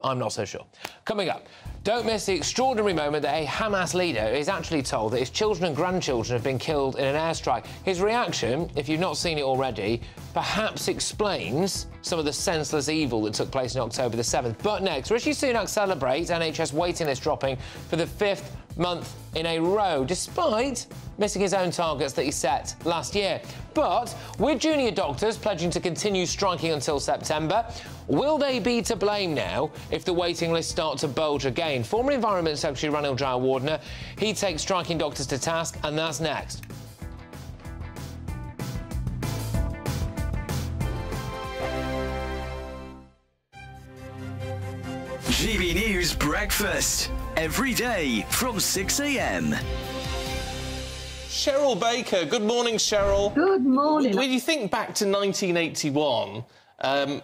I'm not so sure. Coming up, don't miss the extraordinary moment that a Hamas leader is actually told that his children and grandchildren have been killed in an airstrike. His reaction, if you've not seen it already, perhaps explains some of the senseless evil that took place on October the 7th. But next, Rishi Sunak celebrates NHS waiting list dropping for the fifth month in a row, despite missing his own targets that he set last year. But with junior doctors pledging to continue striking until September, will they be to blame now if the waiting list start to bulge again? Former Environment Secretary Ranil Jayawardena, he takes striking doctors to task, and that's next. GB News Breakfast. Every day from 6 a.m. Cheryl Baker. Good morning, Cheryl. Good morning. When you think back to 1981, um,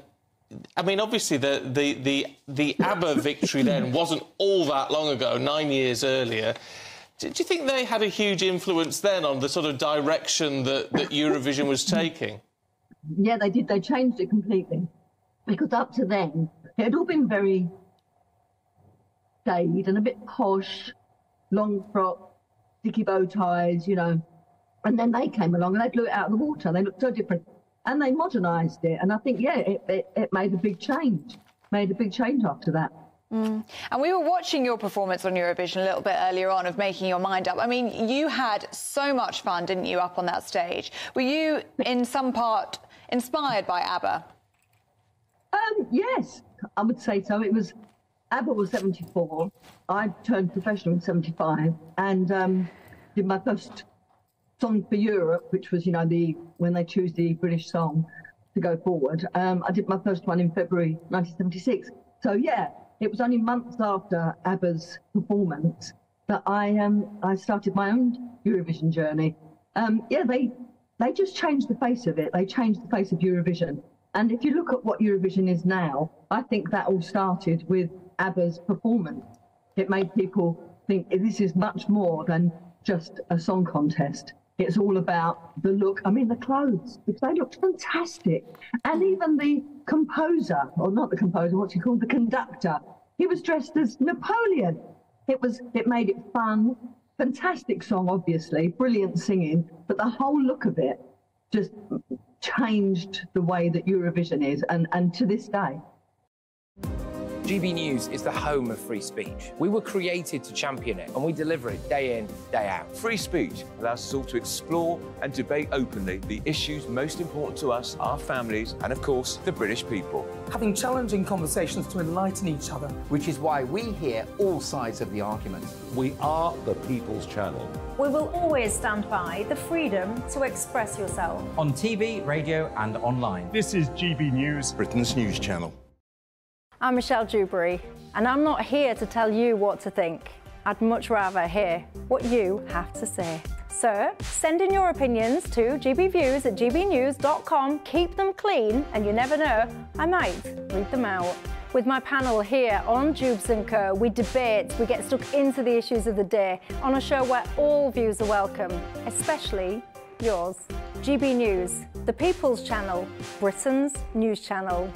I mean, obviously the the the the ABBA [laughs] victory then wasn't all that long ago, nine years earlier. Did you think they had a huge influence then on the sort of direction that, that Eurovision was taking? Yeah, they did. They changed it completely because up to then it had all been very staid and a bit posh, long frock, sticky bow ties, you know. And then they came along and they blew it out of the water. They looked so different. And they modernised it. And I think, yeah, it, it, it, made a big change, made a big change after that. Mm. And we were watching your performance on Eurovision a little bit earlier on of making your mind up. I mean, you had so much fun, didn't you, up on that stage? Were you, in some part, inspired by ABBA? Um, yes, I would say so. It was ABBA was 74. I turned professional in 75 and um, did my first song for Europe, which was, you know, the when they choose the British song to go forward. Um, I did my first one in February 1976. So yeah, it was only months after ABBA's performance that I um, I started my own Eurovision journey. Um, yeah, they they just changed the face of it. They changed the face of Eurovision. And if you look at what Eurovision is now, I think that all started with ABBA's performance. It made people think this is much more than just a song contest. It's all about the look. I mean, the clothes, they looked fantastic. And even the composer, or not the composer, what's he called? The conductor. He was dressed as Napoleon. It was. It made it fun. Fantastic song, obviously, brilliant singing, but the whole look of it just changed the way that Eurovision is, and, and to this day. GB News is the home of free speech. We were created to champion it, and we deliver it day in, day out. Free speech allows us all to explore and debate openly the issues most important to us, our families, and of course, the British people. Having challenging conversations to enlighten each other. Which is why we hear all sides of the argument. We are the People's Channel. We will always stand by the freedom to express yourself. On TV, radio, and online. This is GB News, Britain's news channel. I'm Michelle Dewberry, and I'm not here to tell you what to think. I'd much rather hear what you have to say. So send in your opinions to gbviews at gbnews.com. Keep them clean, and you never know, I might read them out. With my panel here on Dewbs & Co, we debate, we get stuck into the issues of the day on a show where all views are welcome, especially yours. GB News, the People's Channel, Britain's news channel.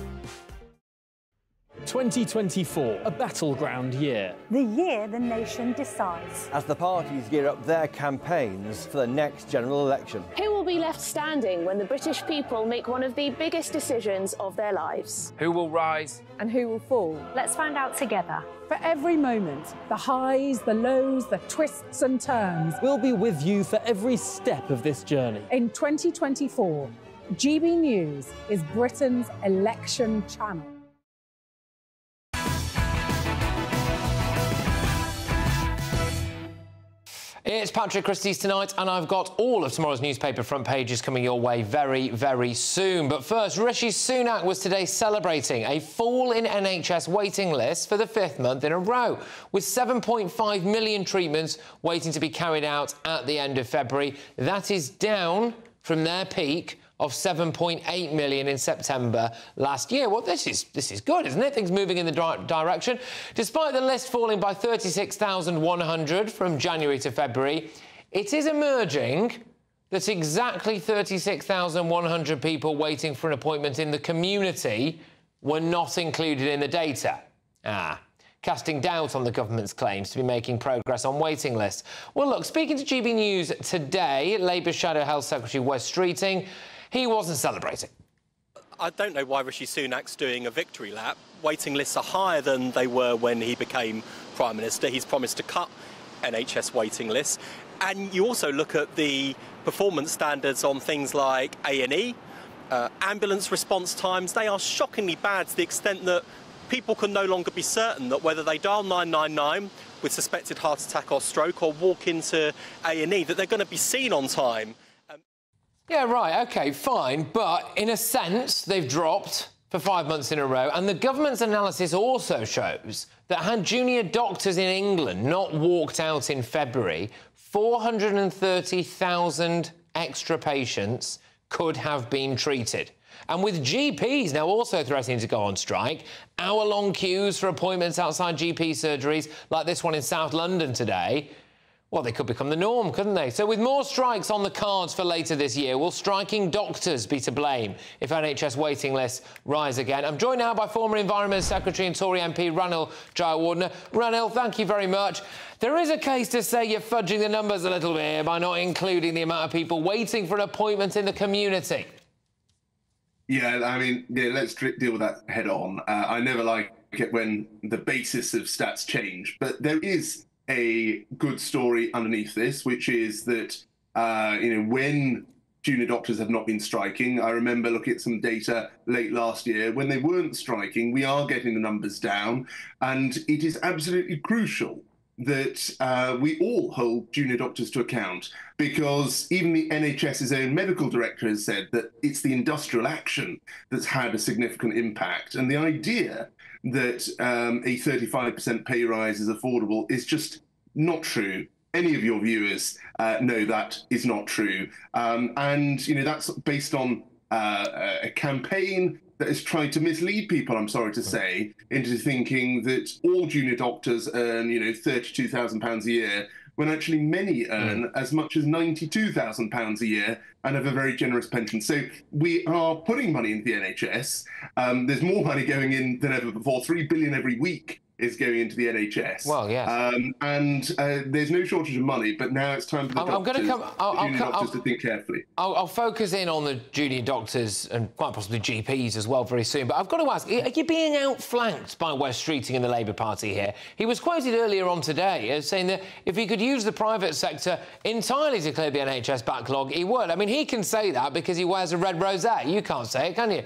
2024, a battleground year. The year the nation decides. As the parties gear up their campaigns for the next general election. Who will be left standing when the British people make one of the biggest decisions of their lives? Who will rise? And who will fall? Let's find out together. For every moment, the highs, the lows, the twists and turns. We'll be with you for every step of this journey. In 2024, GB News is Britain's election channel. It's Patrick Christys tonight, and I've got all of tomorrow's newspaper front pages coming your way very, very soon. But first, Rishi Sunak was today celebrating a fall in NHS waiting lists for the fifth month in a row, with 7.5 million treatments waiting to be carried out at the end of February. That is down from their peak of 7.8 million in September last year. Well, this is this is good, isn't it? Things moving in the right direction. Despite the list falling by 36,100 from January to February, it is emerging that exactly 36,100 people waiting for an appointment in the community were not included in the data. Ah, casting doubt on the government's claims to be making progress on waiting lists. Well, look, speaking to GB News today, Labour Shadow Health Secretary Wes Streeting he wasn't celebrating. I don't know why Rishi Sunak's doing a victory lap. Waiting lists are higher than they were when he became Prime Minister. He's promised to cut NHS waiting lists. And you also look at the performance standards on things like A&E, uh, ambulance response times. They are shockingly bad to the extent that people can no longer be certain that whether they dial 999 with suspected heart attack or stroke or walk into A&E, that they're going to be seen on time. Yeah, right, OK, fine. But in a sense, they've dropped for five months in a row. And the government's analysis also shows that had junior doctors in England not walked out in February, 430,000 extra patients could have been treated. And with GPs now also threatening to go on strike, hour long queues for appointments outside GP surgeries, like this one in South London today, well, they could become the norm, couldn't they? So, with more strikes on the cards for later this year, will striking doctors be to blame if NHS waiting lists rise again? I'm joined now by former Environment Secretary and Tory MP Ranil Jayawardena. Ranil, thank you very much. There is a case to say you're fudging the numbers a little bit by not including the amount of people waiting for an appointment in the community. Yeah, I mean, yeah, let's deal with that head on. Uh, I never like it when the basis of stats change, but there is a good story underneath this, which is that uh, you know when junior doctors have not been striking. I remember looking at some data late last year. When they weren't striking, we are getting the numbers down. And it is absolutely crucial that uh, we all hold junior doctors to account because even the NHS's own medical director has said that it's the industrial action that's had a significant impact. And the idea that um, a 35% pay rise is affordable is just not true. Any of your viewers uh, know that is not true. Um, and, you know, that's based on uh, a campaign that has tried to mislead people, I'm sorry to say, into thinking that all junior doctors earn, you know, £32,000 a year, when actually many earn as much as £92,000 a year and have a very generous pension. So we are putting money into the NHS. Um, there's more money going in than ever before, three billion every week is going into the NHS. Well, yes. Um, and uh, there's no shortage of money, but now it's time for the I'm- I'm gonna come- I'll- I'll junior doctors I'll- to think carefully. I'll, I'll focus in on the junior doctors and quite possibly GPs as well very soon. But I've got to ask, are you being outflanked by Wes Streeting and the Labour Party here? He was quoted earlier on today as saying that if he could use the private sector entirely to clear the NHS backlog, he would. I mean, he can say that because he wears a red rosette. You can't say it, can you?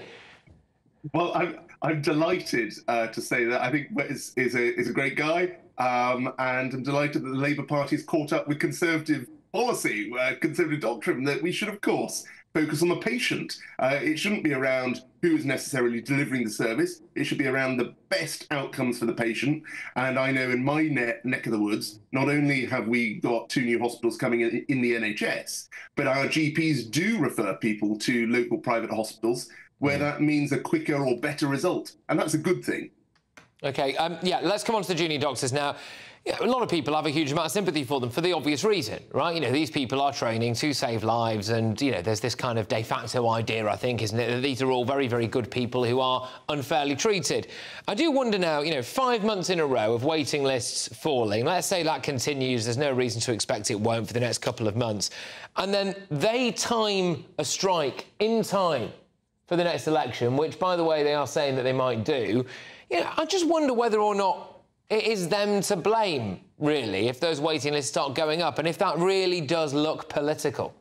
Well, I'm I'm delighted uh, to say that. I think Wes is a is a great guy, um, and I'm delighted that the Labour Party has caught up with Conservative policy, uh, Conservative doctrine that we should, of course, focus on the patient. Uh, it shouldn't be around who is necessarily delivering the service. It should be around the best outcomes for the patient. And I know in my ne- neck of the woods, not only have we got two new hospitals coming in, in the NHS, but our GPs do refer people to local private hospitals where that means a quicker or better result. And that's a good thing. OK, um, yeah, let's come on to the junior doctors now. Yeah, a lot of people have a huge amount of sympathy for them for the obvious reason, right? You know, these people are training to save lives, and, you know, there's this kind of de facto idea, I think, isn't it, that these are all very, very good people who are unfairly treated. I do wonder now, you know, five months in a row of waiting lists falling, let's say that continues, there's no reason to expect it won't for the next couple of months, and then they time a strike in time for the next election, which, by the way, they are saying that they might do. You know, I just wonder whether or not it is them to blame, really, if those waiting lists start going up, and if that really does look political.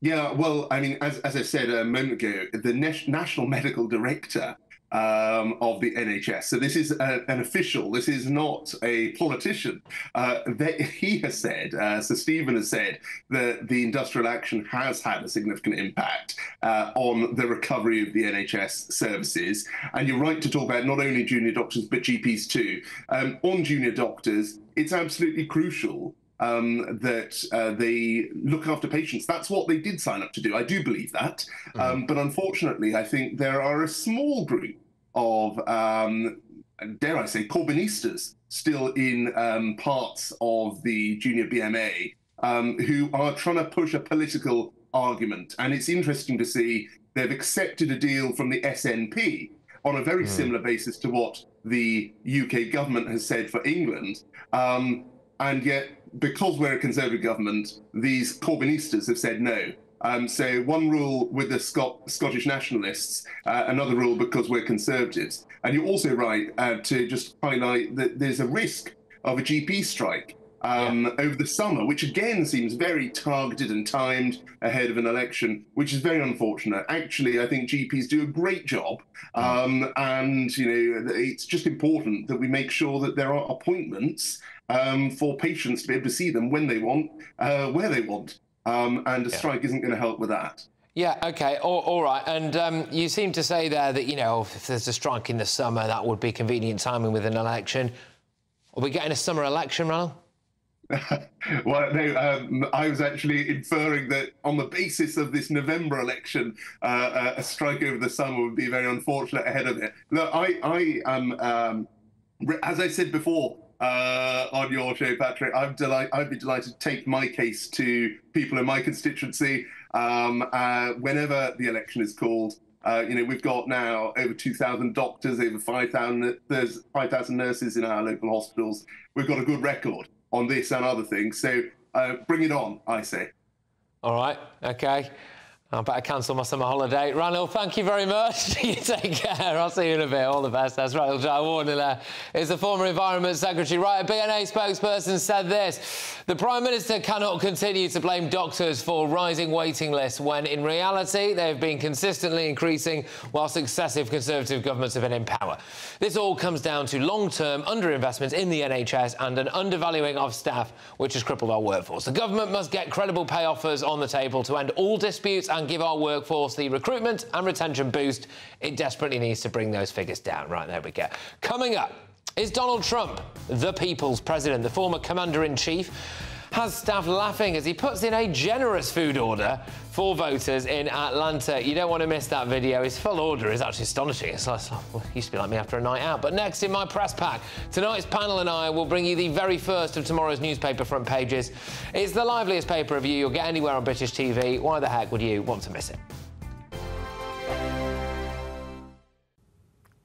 Yeah, well, I mean, as, as I said a moment ago, the National Medical Director um, of the NHS, so this is a, an official, this is not a politician, uh, [laughs] he has said, uh, Stephen has said, that the industrial action has had a significant impact uh, on the recovery of the NHS services. And you're right to talk about not only junior doctors, but GPs too. Um, on junior doctors, it's absolutely crucial um, that uh, they look after patients. That's what they did sign up to do. I do believe that. Um, but unfortunately, I think there are a small group of, um, dare I say, Corbynistas still in um, parts of the junior BMA um, who are trying to push a political argument. And it's interesting to see they've accepted a deal from the SNP on a very similar basis to what the UK government has said for England. Um, and yet, because we're a Conservative government, these Corbynistas have said no. Um, so one rule with the Scot- Scottish nationalists, uh, another rule because we're Conservatives. And you're also right uh, to just highlight that there's a risk of a GP strike um, over the summer, which again seems very targeted and timed ahead of an election, which is very unfortunate. Actually, I think GPs do a great job, um, and you know it's just important that we make sure that there are appointments um, for patients to be able to see them when they want, uh, where they want, um, and a strike isn't going to help with that. Yeah, OK, all, all right. And um, you seem to say there that, you know, if there's a strike in the summer, that would be convenient timing with an election. Are we getting a summer election, Ranil? [laughs] well, no, um, I was actually inferring that on the basis of this November election, uh, uh, a strike over the summer would be very unfortunate ahead of it. Look, I, I am, um, as I said before uh, on your show, Patrick, I'm delight- I'd be delighted to take my case to people in my constituency um, uh, whenever the election is called. Uh, you know, we've got now over 2,000 doctors, over 5,000 there's 5,000 nurses in our local hospitals. We've got a good record on this and other things. So uh, bring it on, I say. All right, OK. I better cancel my summer holiday. Ranil, thank you very much. [laughs] you take care. I'll see you in a bit. All the best. That's Ranil Jayawardena there. Is the former Environment Secretary. Right, a BMA spokesperson said this. The Prime Minister cannot continue to blame doctors for rising waiting lists when, in reality, they have been consistently increasing while successive Conservative governments have been in power. This all comes down to long-term underinvestment in the NHS and an undervaluing of staff, which has crippled our workforce. The government must get credible pay offers on the table to end all disputes give our workforce the recruitment and retention boost it desperately needs to bring those figures down. Right, there we go. Coming up, is Donald Trump the people's president? The former commander in chief has staff laughing as he puts in a generous food order for voters in Atlanta. You don't want to miss that video. His full order is actually astonishing. It's like, oh, well, it used to be like me after a night out. But next in my press pack, tonight's panel and I will bring you the very first of tomorrow's newspaper front pages. It's the liveliest pay per view you'll get anywhere on British TV. Why the heck would you want to miss it?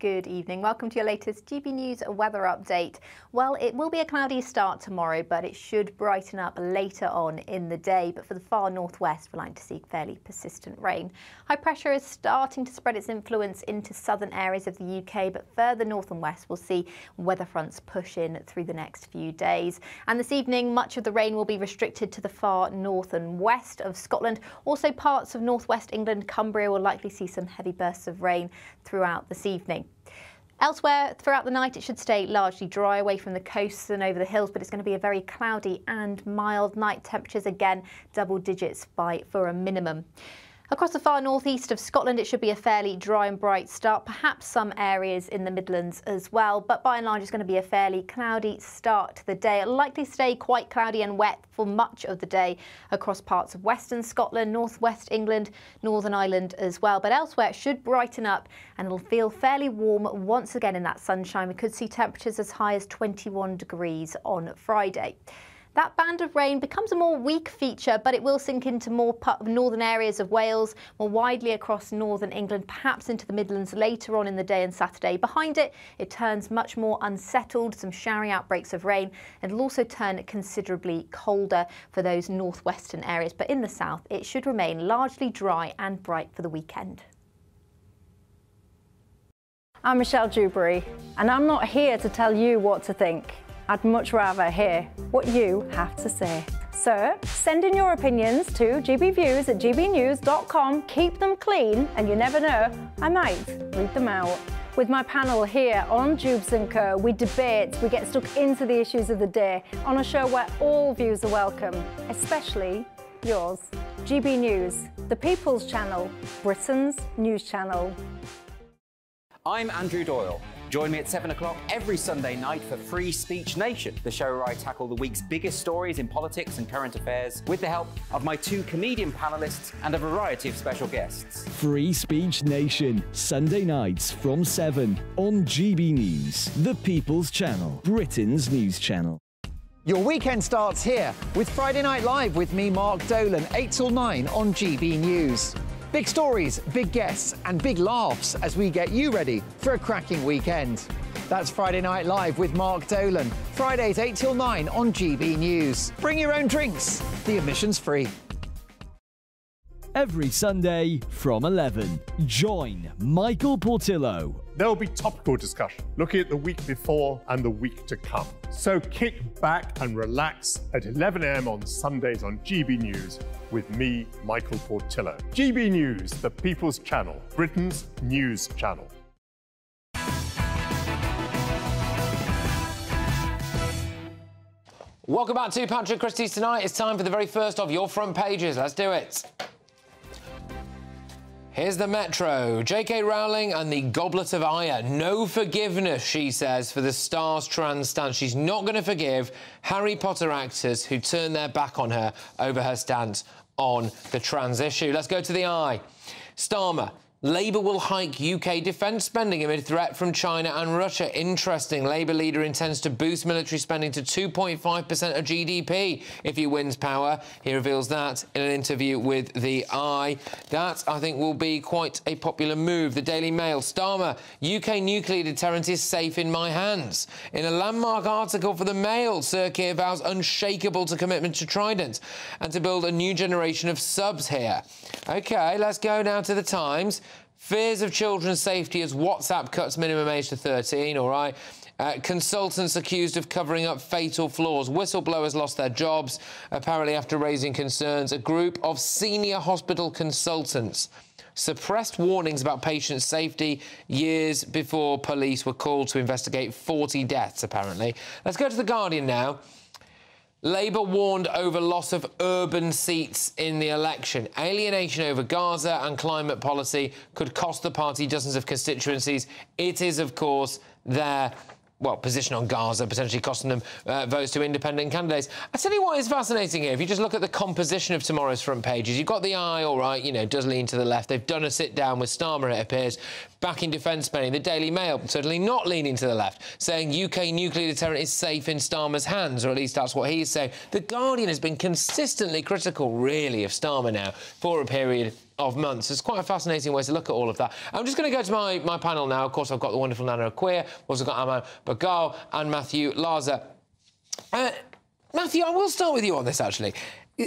Good evening. Welcome to your latest GB News weather update. Well, it will be a cloudy start tomorrow, but it should brighten up later on in the day. But for the far northwest, we're likely to see fairly persistent rain. High pressure is starting to spread its influence into southern areas of the UK, but further north and west, we'll see weather fronts push in through the next few days. And this evening, much of the rain will be restricted to the far north and west of Scotland. Also, parts of northwest England, Cumbria will likely see some heavy bursts of rain throughout this evening. Elsewhere throughout the night, it should stay largely dry away from the coasts and over the hills, but it's going to be a very cloudy and mild night. Temperatures again double digits by for a minimum. Across the far northeast of Scotland, it should be a fairly dry and bright start, perhaps some areas in the Midlands as well, but by and large it's going to be a fairly cloudy start to the day. It'll likely stay quite cloudy and wet for much of the day across parts of western Scotland, northwest England, Northern Ireland as well, but elsewhere it should brighten up and it'll feel fairly warm once again in that sunshine. We could see temperatures as high as 21 degrees on Friday. That band of rain becomes a more weak feature, but it will sink into more northern areas of Wales, more widely across northern England, perhaps into the Midlands later on in the day and Saturday. Behind it, it turns much more unsettled, some showery outbreaks of rain, and it'll also turn considerably colder for those northwestern areas. But in the south, it should remain largely dry and bright for the weekend. I'm Michelle Dewberry, and I'm not here to tell you what to think. I'd much rather hear what you have to say. So send in your opinions to gbviews at gbnews.com. Keep them clean, and you never know, I might read them out. With my panel here on Dewbs & Co, we debate, we get stuck into the issues of the day on a show where all views are welcome, especially yours. GB News, the People's Channel, Britain's news channel. I'm Andrew Doyle. Join me at 7 o'clock every Sunday night for Free Speech Nation, the show where I tackle the week's biggest stories in politics and current affairs with the help of my two comedian panelists and a variety of special guests. Free Speech Nation, Sunday nights from 7 on GB News, the People's Channel, Britain's news channel. Your weekend starts here with Friday Night Live with me, Mark Dolan, 8 till 9 on GB News. Big stories, big guests, and big laughs as we get you ready for a cracking weekend. That's Friday Night Live with Mark Dolan. Fridays 8 till 9 on GB News. Bring your own drinks. The admission's free. Every Sunday from 11, join Michael Portillo. There will be topical discussion looking at the week before and the week to come. So kick back and relax at 11am on Sundays on GB News with me, Michael Portillo. GB News, the People's Channel, Britain's news channel. Welcome back to Patrick Christys tonight. It's time for the very first of your front pages. Let's do it. Here's the Metro. J.K. Rowling and the Goblet of Fire. No forgiveness, she says, for the Stars trans stance. She's not going to forgive Harry Potter actors who turned their back on her over her stance on the trans issue. Let's go to the Eye. Starmer. Labour will hike UK defence spending amid threat from China and Russia. Interesting. Labour leader intends to boost military spending to 2.5% of GDP if he wins power. He reveals that in an interview with The Eye. That, I think, will be quite a popular move. The Daily Mail. Starmer, UK nuclear deterrent is safe in my hands. In a landmark article for The Mail, Sir Keir vows unshakable to commitment to Trident and to build a new generation of subs here. OK, let's go now to The Times. Fears of children's safety as WhatsApp cuts minimum age to 13, all right? Uh, consultants accused of covering up fatal flaws. Whistleblowers lost their jobs, apparently after raising concerns. A group of senior hospital consultants suppressed warnings about patient safety years before police were called to investigate 40 deaths, apparently. Let's go to The Guardian now. Labour warned over loss of urban seats in the election. Alienation over Gaza and climate policy could cost the party dozens of constituencies. It is, of course, their well, position on Gaza, potentially costing them uh, votes to independent candidates. I tell you what is fascinating here. If you just look at the composition of tomorrow's front pages, you've got the eye, all right, you know, does lean to the left. They've done a sit down with Starmer, it appears, backing defence spending. The Daily Mail, certainly not leaning to the left, saying UK nuclear deterrent is safe in Starmer's hands, or at least that's what he's saying. The Guardian has been consistently critical, really, of Starmer now for a period of months. It's quite a fascinating way to look at all of that. I'm just going to go to my, my panel now. Of course, I've got the wonderful Nana Akua. Also got Aman Bagal and Matthew Laza. Uh, Matthew, I will start with you on this, actually. Uh,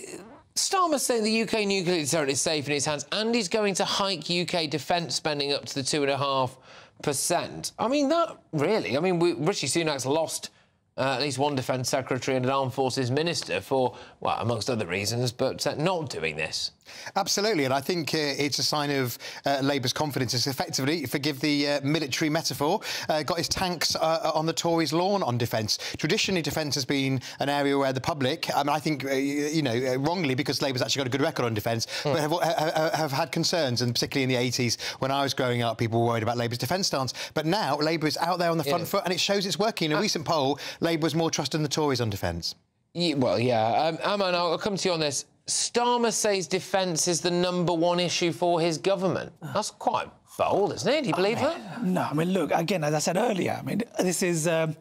Starmer's saying the UK nuclear deterrent is safe in his hands and he's going to hike UK defence spending up to the 2.5%. I mean, that really... I mean, we, Rishi Sunak's lost uh, at least one defence secretary and an armed forces minister for, well, amongst other reasons, but uh, not doing this. Absolutely, and I think uh, it's a sign of uh, Labour's confidence. It's effectively, forgive the uh, military metaphor, uh, got his tanks uh, on the Tories' lawn on defence. Traditionally, defence has been an area where the public, I mean, I think, uh, you know, wrongly, because Labour's actually got a good record on defence, mm. but have, have, have, had concerns, and particularly in the 80s, when I was growing up, people were worried about Labour's defence stance. But now, Labour is out there on the front yeah. foot, and it shows it's working. In a recent poll, Labour was more trusted than the Tories on defence. Yeah, well, yeah. Um, Aman, I'll come to you on this. Starmer says defence is the number one issue for his government. That's quite bold, isn't it? Do you believe I mean, that? No, I mean, look, again, as I said earlier, I mean, this is uh,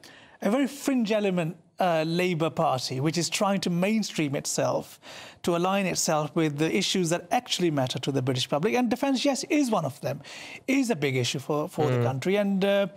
a very fringe element uh, Labour Party, which is trying to mainstream itself, to align itself with the issues that actually matter to the British public. And defence, yes, is one of them, is a big issue for, for mm. the country. And uh,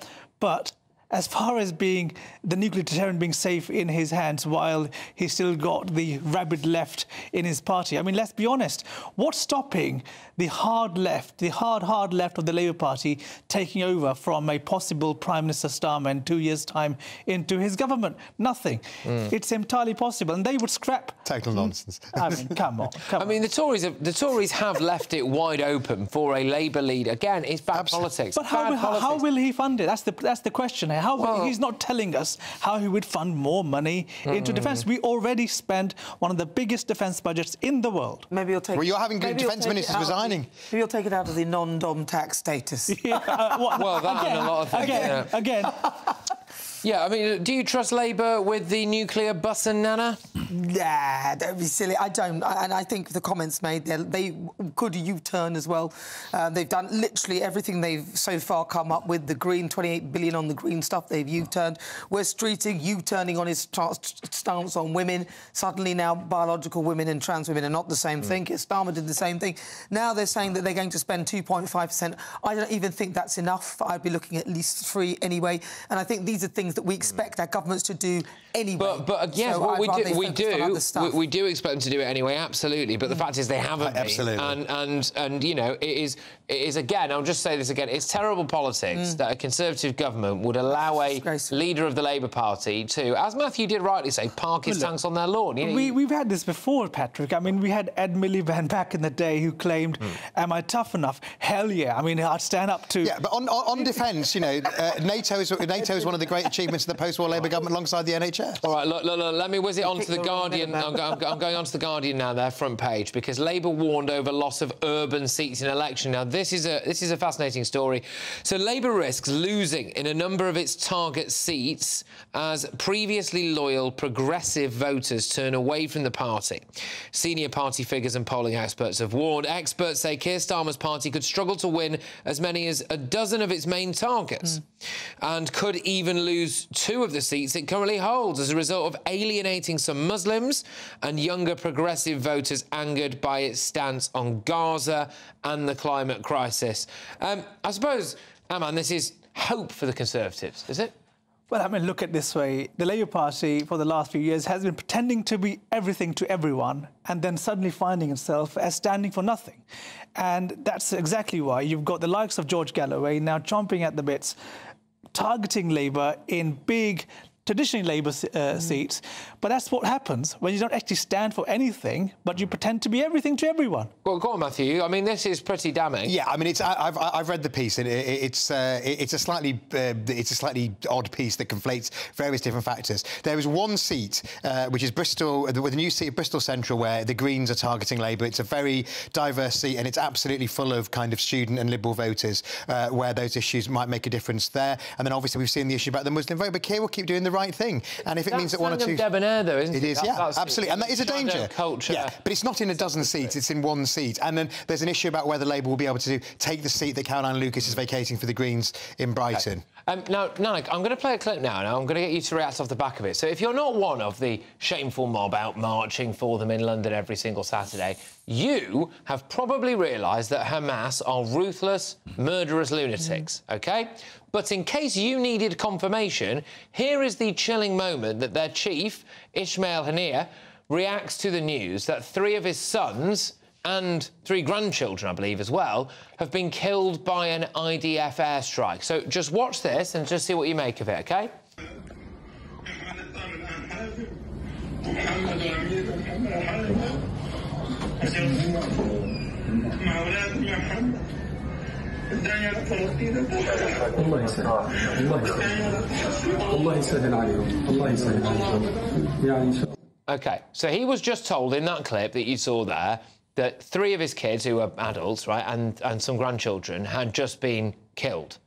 But as far as being the nuclear deterrent being safe in his hands while he's still got the rabid left in his party. I mean, let's be honest. What's stopping the hard left, the hard, hard left of the Labour Party taking over from a possible Prime Minister Starmer in two years' time into his government? Nothing. Mm. It's entirely possible. And they would scrap. Total nonsense. I mean, come on. [laughs] Come I mean, the Tories, have, the Tories have left it wide open for a Labour leader. Again, it's bad Absolutely. politics. But how, politics. how, will he fund it? That's the, that's the question. How well, he's not telling us how he would fund more money mm. into defence. We already spend one of the biggest defence budgets in the world. Maybe you'll take. Well, you're having defence ministers resigning. Maybe you'll take it out of the non-dom tax status. [laughs] yeah, uh, well, well, that again, and a lot of things. Again, yeah. again. [laughs] Yeah, I mean, do you trust Labour with the nuclear bus and Nana? Nah, don't be silly. I don't. And I think the comments made there, they could U-turn as well. Uh, they've done literally everything they've so far come up with. The green, 28 billion on the green stuff, they've U-turned. Wes Streeting U-turning on his stance on women. Suddenly now biological women and trans women are not the same mm. thing. Starmer did the same thing. Now they're saying that they're going to spend 2.5%. I don't even think that's enough. I'd be looking at least three anyway. And I think these are things that we expect our governments to do anyway. But, but yes, so well, we do, we do, we, we, do expect them to do it anyway, absolutely. But the mm. fact is they haven't. Absolutely. And, and, and, you know, it is, it is, again, I'll just say this again, it's terrible politics mm. that a Conservative government would allow a leader of the Labour Party to, as Matthew did rightly say, park his well, tanks on their lawn. You know, we, we've had this before, Patrick. I mean, we had Ed Miliband [laughs] back in the day who claimed, mm. am I tough enough? Hell yeah. I mean, I'd stand up to... Yeah, but on, on, on defence, you know, uh, NATO, is, NATO is one of the great achievements of the post-war Labour government alongside the NHS. All right, look, look, look let me whiz it on to the Guardian. I'm, I'm, I'm, going on to the Guardian now, their front page, because Labour warned over loss of urban seats in election. Now, this this is a this is a fascinating story. So Labour risks losing in a number of its target seats as previously loyal progressive voters turn away from the party. Senior party figures and polling experts have warned. Experts say Keir Starmer's party could struggle to win as many as a dozen of its main targets, hmm. and could even lose two of the seats it currently holds as a result of alienating some Muslims and younger progressive voters angered by its stance on Gaza and the climate crisis. Um, I suppose, Aman, this is hope for the Conservatives, is it? Well, I mean, look at this way. The Labour Party, for the last few years, has been pretending to be everything to everyone and then suddenly finding itself as standing for nothing. And that's exactly why you've got the likes of George Galloway now chomping at the bits, targeting Labour in big traditionally Labour uh, seats. But that's what happens when you don't actually stand for anything, but you pretend to be everything to everyone. Well, go on, Matthew. I mean, this is pretty damning. Yeah, I mean, it's I, I've I've read the piece, and it, it's uh, it's a slightly uh, it's a slightly odd piece that conflates various different factors. There is one seat, uh, which is Bristol, with the new seat of Bristol Central, where the Greens are targeting Labour. It's a very diverse seat, and it's absolutely full of kind of student and Liberal voters, uh, where those issues might make a difference there. And then obviously we've seen the issue about the Muslim vote, but Keir will keep doing the right thing. And if it That's means that one or two, debonair, though, isn't it? it is, That- yeah, absolutely, and that is a danger. culture. Yeah, but it's not in a dozen seats; it's in one seat. And then there's an issue about whether Labour will be able to take the seat that Caroline Lucas is vacating for the Greens in Brighton. Um, now, Nanak, I'm going to play a clip now, and I'm going to get you to react off the back of it. So, if you're not one of the shameful mob out marching for them in London every single Saturday, you have probably realised that Hamas are ruthless, murderous lunatics, OK? But in case you needed confirmation, here is the chilling moment that their chief, Ismail Haniyeh, reacts to the news that three of his sons and three grandchildren, I believe, as well, have been killed by an IDF airstrike. So just watch this and just see what you make of it, OK? الله يسهل الله يسهل الله يسهل عليهم الله يسهل عليهم يعني شو- OK, so he was just told in that clip that you saw there that three of his kids, who were adults, right, and, and some grandchildren, had just been killed.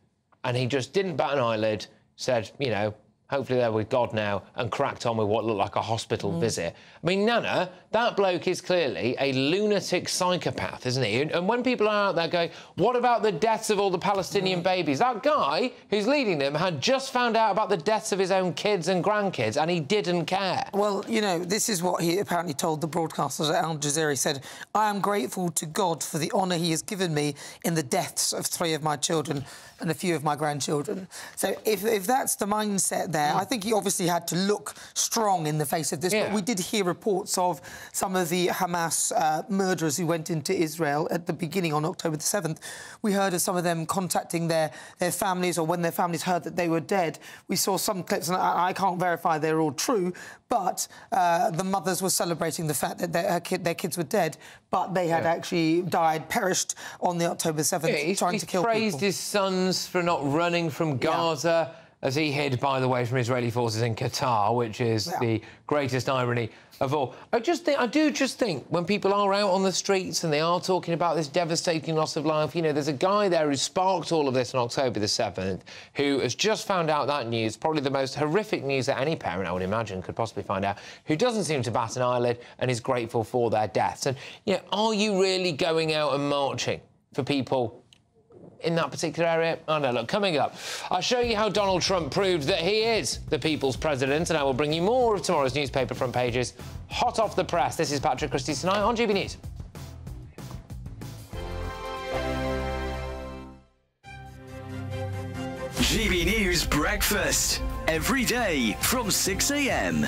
And he just didn't bat an eyelid, said, you know, hopefully they're with God now, and cracked on with what looked like a hospital mm. visit. I mean, Nana, that bloke is clearly a lunatic psychopath, isn't he? And, and when people are out there going, what about the deaths of all the Palestinian mm. babies? That guy who's leading them had just found out about the deaths of his own kids and grandkids, and he didn't care. Well, you know, this is what he apparently told the broadcasters at Al Jazeera. He said, I am grateful to God for the honour he has given me in the deaths of three of my children and a few of my grandchildren. So if, if that's the mindset there, I think he obviously had to look strong in the face of this. But we did hear reports of some of the Hamas uh, murderers who went into Israel at the beginning on October the 7th. We heard of some of them contacting their, their families or when their families heard that they were dead. We saw some clips, and I, I can't verify they're all true, but uh, the mothers were celebrating the fact that their, her kid, their kids were dead, but they had Yeah. actually died, perished on the October 7th, Yeah, he's, trying he's to kill praised people. his sons for not running from Gaza as he hid, by the way, from Israeli forces in Qatar, which is Yeah. the greatest irony of all. I just think, I do just think when people are out on the streets and they are talking about this devastating loss of life, you know, there's a guy there who sparked all of this on October the 7th who has just found out that news, probably the most horrific news that any parent, I would imagine, could possibly find out, who doesn't seem to bat an eyelid and is grateful for their deaths. And, you know, are you really going out and marching for people in that particular area? Oh no, look, coming up, I'll show you how Donald Trump proved that he is the people's president, and I will bring you more of tomorrow's newspaper front pages, hot off the press. This is Patrick Christys tonight on GB News. GB News Breakfast. Every day from 6 a.m.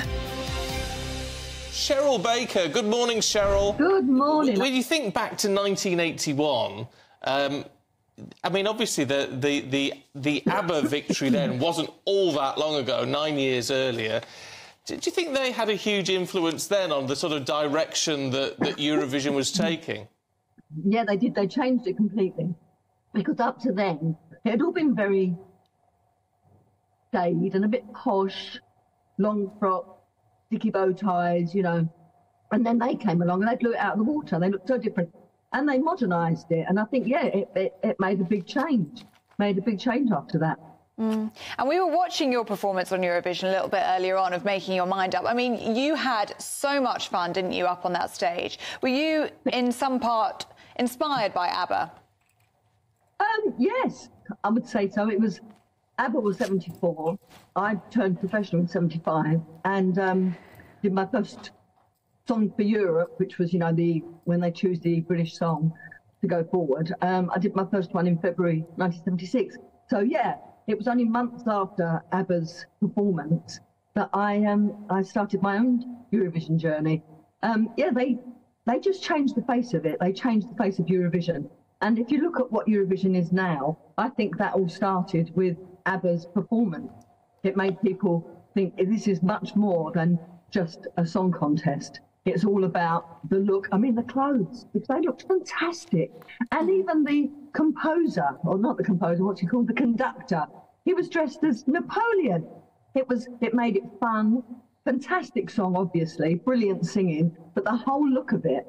Cheryl Baker. Good morning, Cheryl. Good morning. When you think back to 1981, um, I mean, obviously the the the the ABBA victory then [laughs] wasn't all that long ago, nine years earlier. Do, do you think they had a huge influence then on the sort of direction that, that Eurovision was taking? Yeah, they did. They changed it completely. Because up to then, it had all been very staid and a bit posh, long frock, sticky bow ties, you know. And then they came along and they blew it out of the water. They looked so different. And they modernised it. And I think, yeah, it, it, it made a big change, made a big change after that. Mm. And we were watching your performance on Eurovision a little bit earlier on of making your mind up. I mean, you had so much fun, didn't you, up on that stage? Were you, in some part, inspired by ABBA? Um, yes, I would say so. It was ABBA was 74. I turned professional in 75 and um, did my first song for Europe, which was, you know, the when they choose the British song to go forward. Um, I did my first one in February 1976. So yeah, it was only months after ABBA's performance that I um I started my own Eurovision journey. Um, yeah, they they just changed the face of it. They changed the face of Eurovision. And if you look at what Eurovision is now, I think that all started with ABBA's performance. It made people think this is much more than just a song contest. It's all about the look. I mean, the clothes, they looked fantastic. And even the composer, or not the composer, what's he called? The conductor. He was dressed as Napoleon. It was, it made it fun. Fantastic song, obviously, brilliant singing, but the whole look of it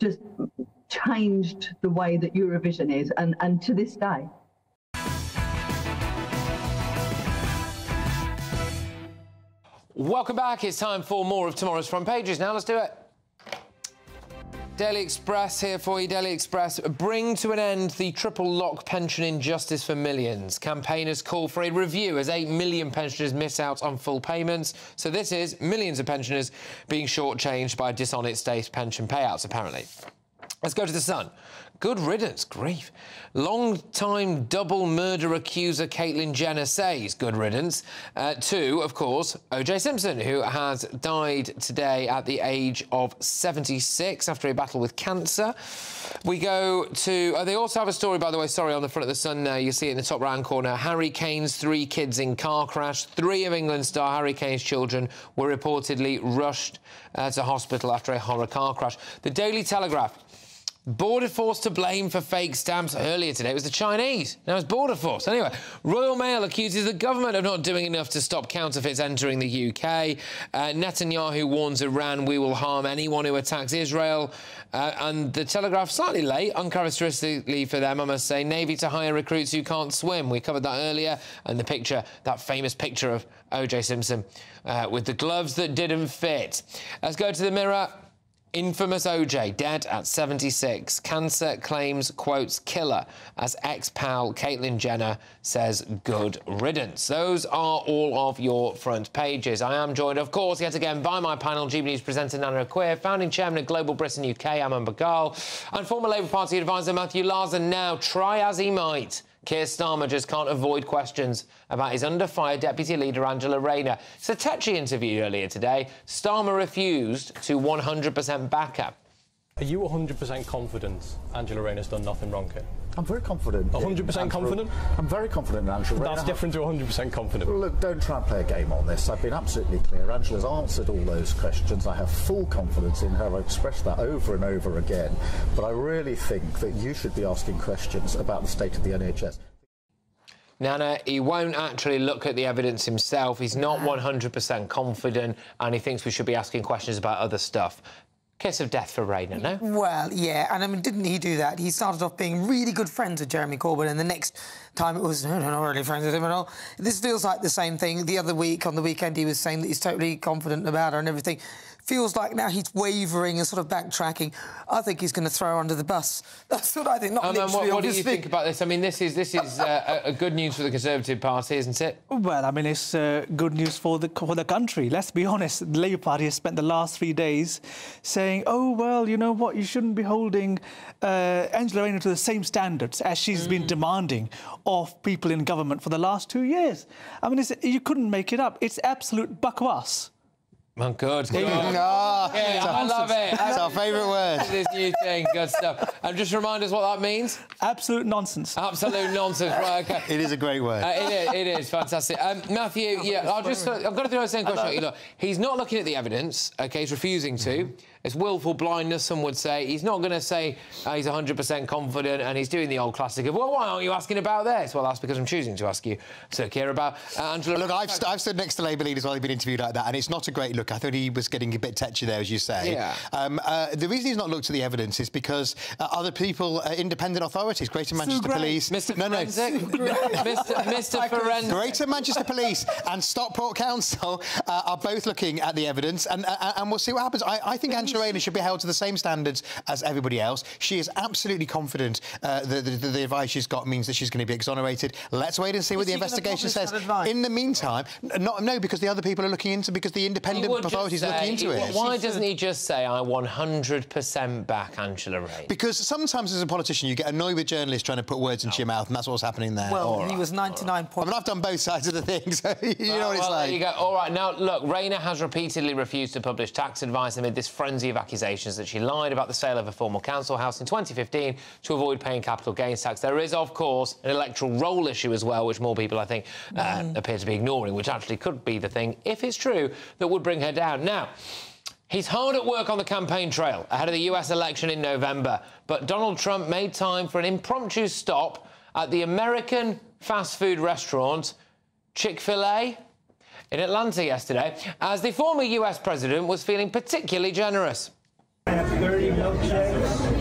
just changed the way that Eurovision is, and, and to this day. Welcome back. It's time for more of tomorrow's front pages. Now let's do it. Daily Express here for you. Daily Express. Bring to an end the triple lock pension injustice for millions. Campaigners call for a review as 8 million pensioners miss out on full payments. So this is millions of pensioners being shortchanged by dishonest state pension payouts, apparently. Let's go to the Sun. Good riddance, grief. Long-time double murder accuser Caitlyn Jenner says good riddance uh, to, of course, O.J. Simpson, who has died today at the age of 76 after a battle with cancer. We go to. Uh, they also have a story, by the way, sorry, on the front of the Sun there. You see it in the top right-hand corner. Harry Kane's three kids in car crash. Three of England star Harry Kane's children were reportedly rushed uh, to hospital after a horror car crash. The Daily Telegraph. Border Force to blame for fake stamps earlier today. It was the Chinese. Now it's Border Force. Anyway, Royal Mail accuses the government of not doing enough to stop counterfeits entering the UK. Uh, Netanyahu warns Iran we will harm anyone who attacks Israel. Uh, and the Telegraph, slightly late, uncharacteristically for them, I must say, Navy to hire recruits who can't swim. We covered that earlier. And the picture, that famous picture of O.J. Simpson uh, with the gloves that didn't fit. Let's go to the Mirror. Infamous OJ, dead at 76. Cancer claims, quotes, killer, as ex-pal Caitlyn Jenner says good riddance. Those are all of your front pages. I am joined, of course, yet again by my panel, GB News presenter Nana Akua, founding chairman of Global Britain UK, Aman Bagal, and former Labour Party advisor Matthew Laza. Now, try as he might, Keir Starmer just can't avoid questions about his under fire deputy leader Angela Rayner. It's a touchy interview earlier today. Starmer refused to 100% back her. Are you 100% confident Angela Rayner's done nothing wrong here? I'm very confident. 100% confident? I'm very confident in Angela That's Rayner. different to 100% confident. Look, don't try and play a game on this. I've been absolutely clear. Angela's answered all those questions. I have full confidence in her. I've expressed that over and over again. But I really think that you should be asking questions about the state of the NHS. Nana, he won't actually look at the evidence himself. He's not 100% confident, and he thinks we should be asking questions about other stuff. Kiss of death for Rayner, no? Well, yeah, and I mean, didn't he do that? He started off being really good friends with Jeremy Corbyn, and the next time it was, no, no, not really friends with him at all. This feels like the same thing. The other week, on the weekend, he was saying that he's totally confident about her and everything. Feels like now he's wavering and sort of backtracking. I think he's going to throw her under the bus. [laughs] That's what I think. Not Um, literally, what, what do you obviously. think about this? I mean, this is this is uh, a, a good news for the Conservative Party, isn't it? Well, I mean, it's uh, good news for the for the country. Let's be [laughs] honest. The Labour Party has spent the last three days saying, "Oh well, you know what? You shouldn't be holding uh, Angela Rayner to the same standards as she's been demanding of people in government for the last two years." I mean, it's, you couldn't make it up. It's absolute bakwas. Oh, good. There you good. Yeah, It's I love it. it's our favourite word. This new thing, good stuff. And just remind us what that means. Absolute nonsense. Absolute nonsense. Right, okay. [laughs] It is a great word. Uh, it is. It is fantastic. Um, Matthew, yeah, I'll just. I've got to throw the same question at you. Look, he's not looking at the evidence. Okay, he's refusing to. It's willful blindness, some would say. He's not going to say uh, he's 100% confident and he's doing the old classic of, well, why aren't you asking about this? Well, that's because I'm choosing to ask you, Sir Keir, about uh, Angela... Look, I've, st I've stood next to Labour leaders while they've been interviewed like that, and it's not a great look. I thought he was getting a bit tetchy there, as you say. Yeah. Um, uh, the reason he's not looked at the evidence is because uh, other people, uh, independent authorities, Greater Manchester great. Police... Mr. No, no. Forensic. [laughs] Mr. Mr. [laughs] Forensic. Greater Manchester Police and Stockport Council uh, are both looking at the evidence, and, uh, and we'll see what happens. I, I think Angela Rayner should be held to the same standards as everybody else. She is absolutely confident uh, that the, the, the advice she's got means that she's going to be exonerated. Let's wait and see what the investigation says. In the meantime, n- not, no, because the other people are looking into because the independent He would just authorities are looking into it. Why doesn't he just say, I 100% back Angela Rayner? Because sometimes as a politician you get annoyed with journalists trying to put words into your mouth, and that's what's happening there. Well, All he was 99 I mean, I've done both sides of the thing, [laughs] so you know what it's well, like. There you go. All right, now, look, Rayner has repeatedly refused to publish tax advice amid this frenzy of accusations that she lied about the sale of a former council house in 2015 to avoid paying capital gains tax. There is, of course, an electoral roll issue as well, which more people, I think, uh, appear to be ignoring, which actually could be the thing, if it's true, that would bring her down. Now, He's hard at work on the campaign trail ahead of the US election in November, but Donald Trump made time for an impromptu stop at the American fast food restaurant Chick fil A in Atlanta yesterday, as the former US president was feeling particularly generous. I have 30 milkshakes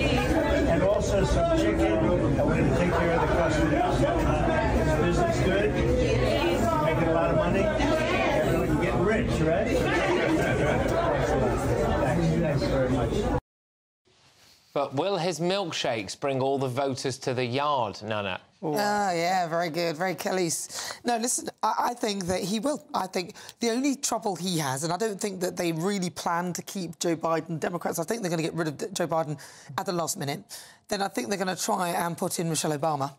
and also some chicken. And we're going to take care of the customers. Uh, is business good? Making a lot of money? Everyone getting rich, right? Thanks a lot. Thanks, thanks very much. But will his milkshakes bring all the voters to the yard, Nana? Oh yeah, very good, very Kelis. No, listen, I, I think that he will. I think the only trouble he has, and I don't think that they really plan to keep Joe Biden, Democrats, I think they're going to get rid of Joe Biden at the last minute. Then I think they're going to try and put in Michelle Obama.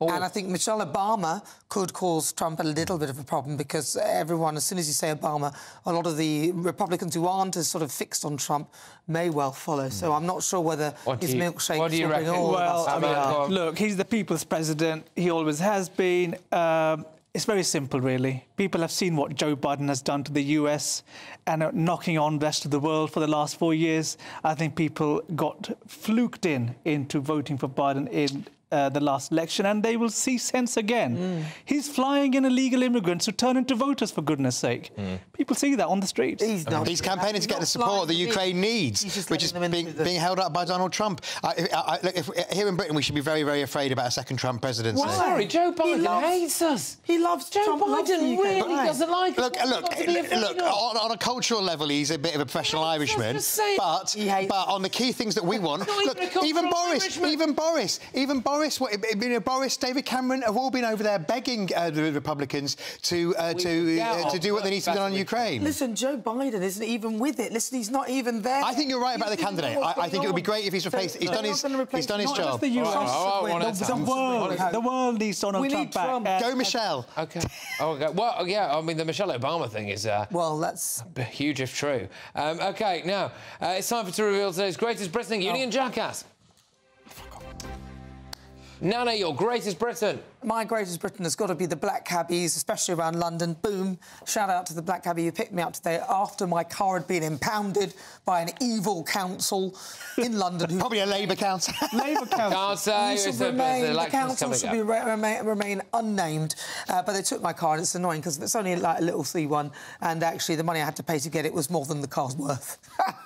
And I think Michelle Obama could cause Trump a little bit of a problem because everyone, as soon as you say Obama, a lot of the Republicans who aren't as sort of fixed on Trump may well follow. So I'm not sure whether What do his you- milkshake what do you bring reckon? all Well, of I mean, look, he's the people's president. He always has been. Um, it's very simple, really. People have seen what Joe Biden has done to the US and are knocking on the rest of the world for the last four years. I think people got fluked in into voting for Biden in uh, the last election, and they will see sense again. He's flying in illegal immigrants who turn into voters, for goodness sake. People see that on the streets. He's He's campaigning to get the support that Ukraine needs, which is being, being held up by Donald Trump. I, I, I, look, if, here in Britain, we should be very, very afraid about a second Trump presidency. Well, sorry, Joe Biden loves- hates us. He loves Joe Trump Biden UK. really Right. doesn't like us. Look, look, got to be afraid look. On, on a cultural level, he's a bit of a professional Irishman. just say- But, but on the key things that we want, look, even a even Boris, even Boris, even Boris, what, you know, Boris, David Cameron have all been over there begging uh, the Republicans to uh, to get uh, to do what they need to do on Ukraine. Listen, Joe Biden isn't even with it. Listen, he's not even there. I think you're right about the He doesn't know candidate. I, I think it would be great if he's replaced. So He's done not his. gonna replace He's done his job. just the US. Oh, I wanna the, the world, the world needs Donald We Trump need back. Trump. Go, Michelle. Okay. Oh, okay. Well, yeah, I mean, the Michelle Obama thing is uh, Well, that's huge if true. Um, OK, now, uh, it's time for to reveal today's greatest Britain Union Jackass. Nana, your greatest Britain. my greatest Britain has got to be the black cabbies, especially around London. Boom! Shout out to the black cabbie who picked me up today after my car had been impounded by an evil council in London. Who [laughs] Probably a Labour council. [laughs] Labour council. Can't say. You It's should the- remain, the the, council coming should be re- remain, remain unnamed. Uh, but they took my car, and it's annoying because it's only like a little C1, and actually the money I had to pay to get it was more than the car's worth. [laughs]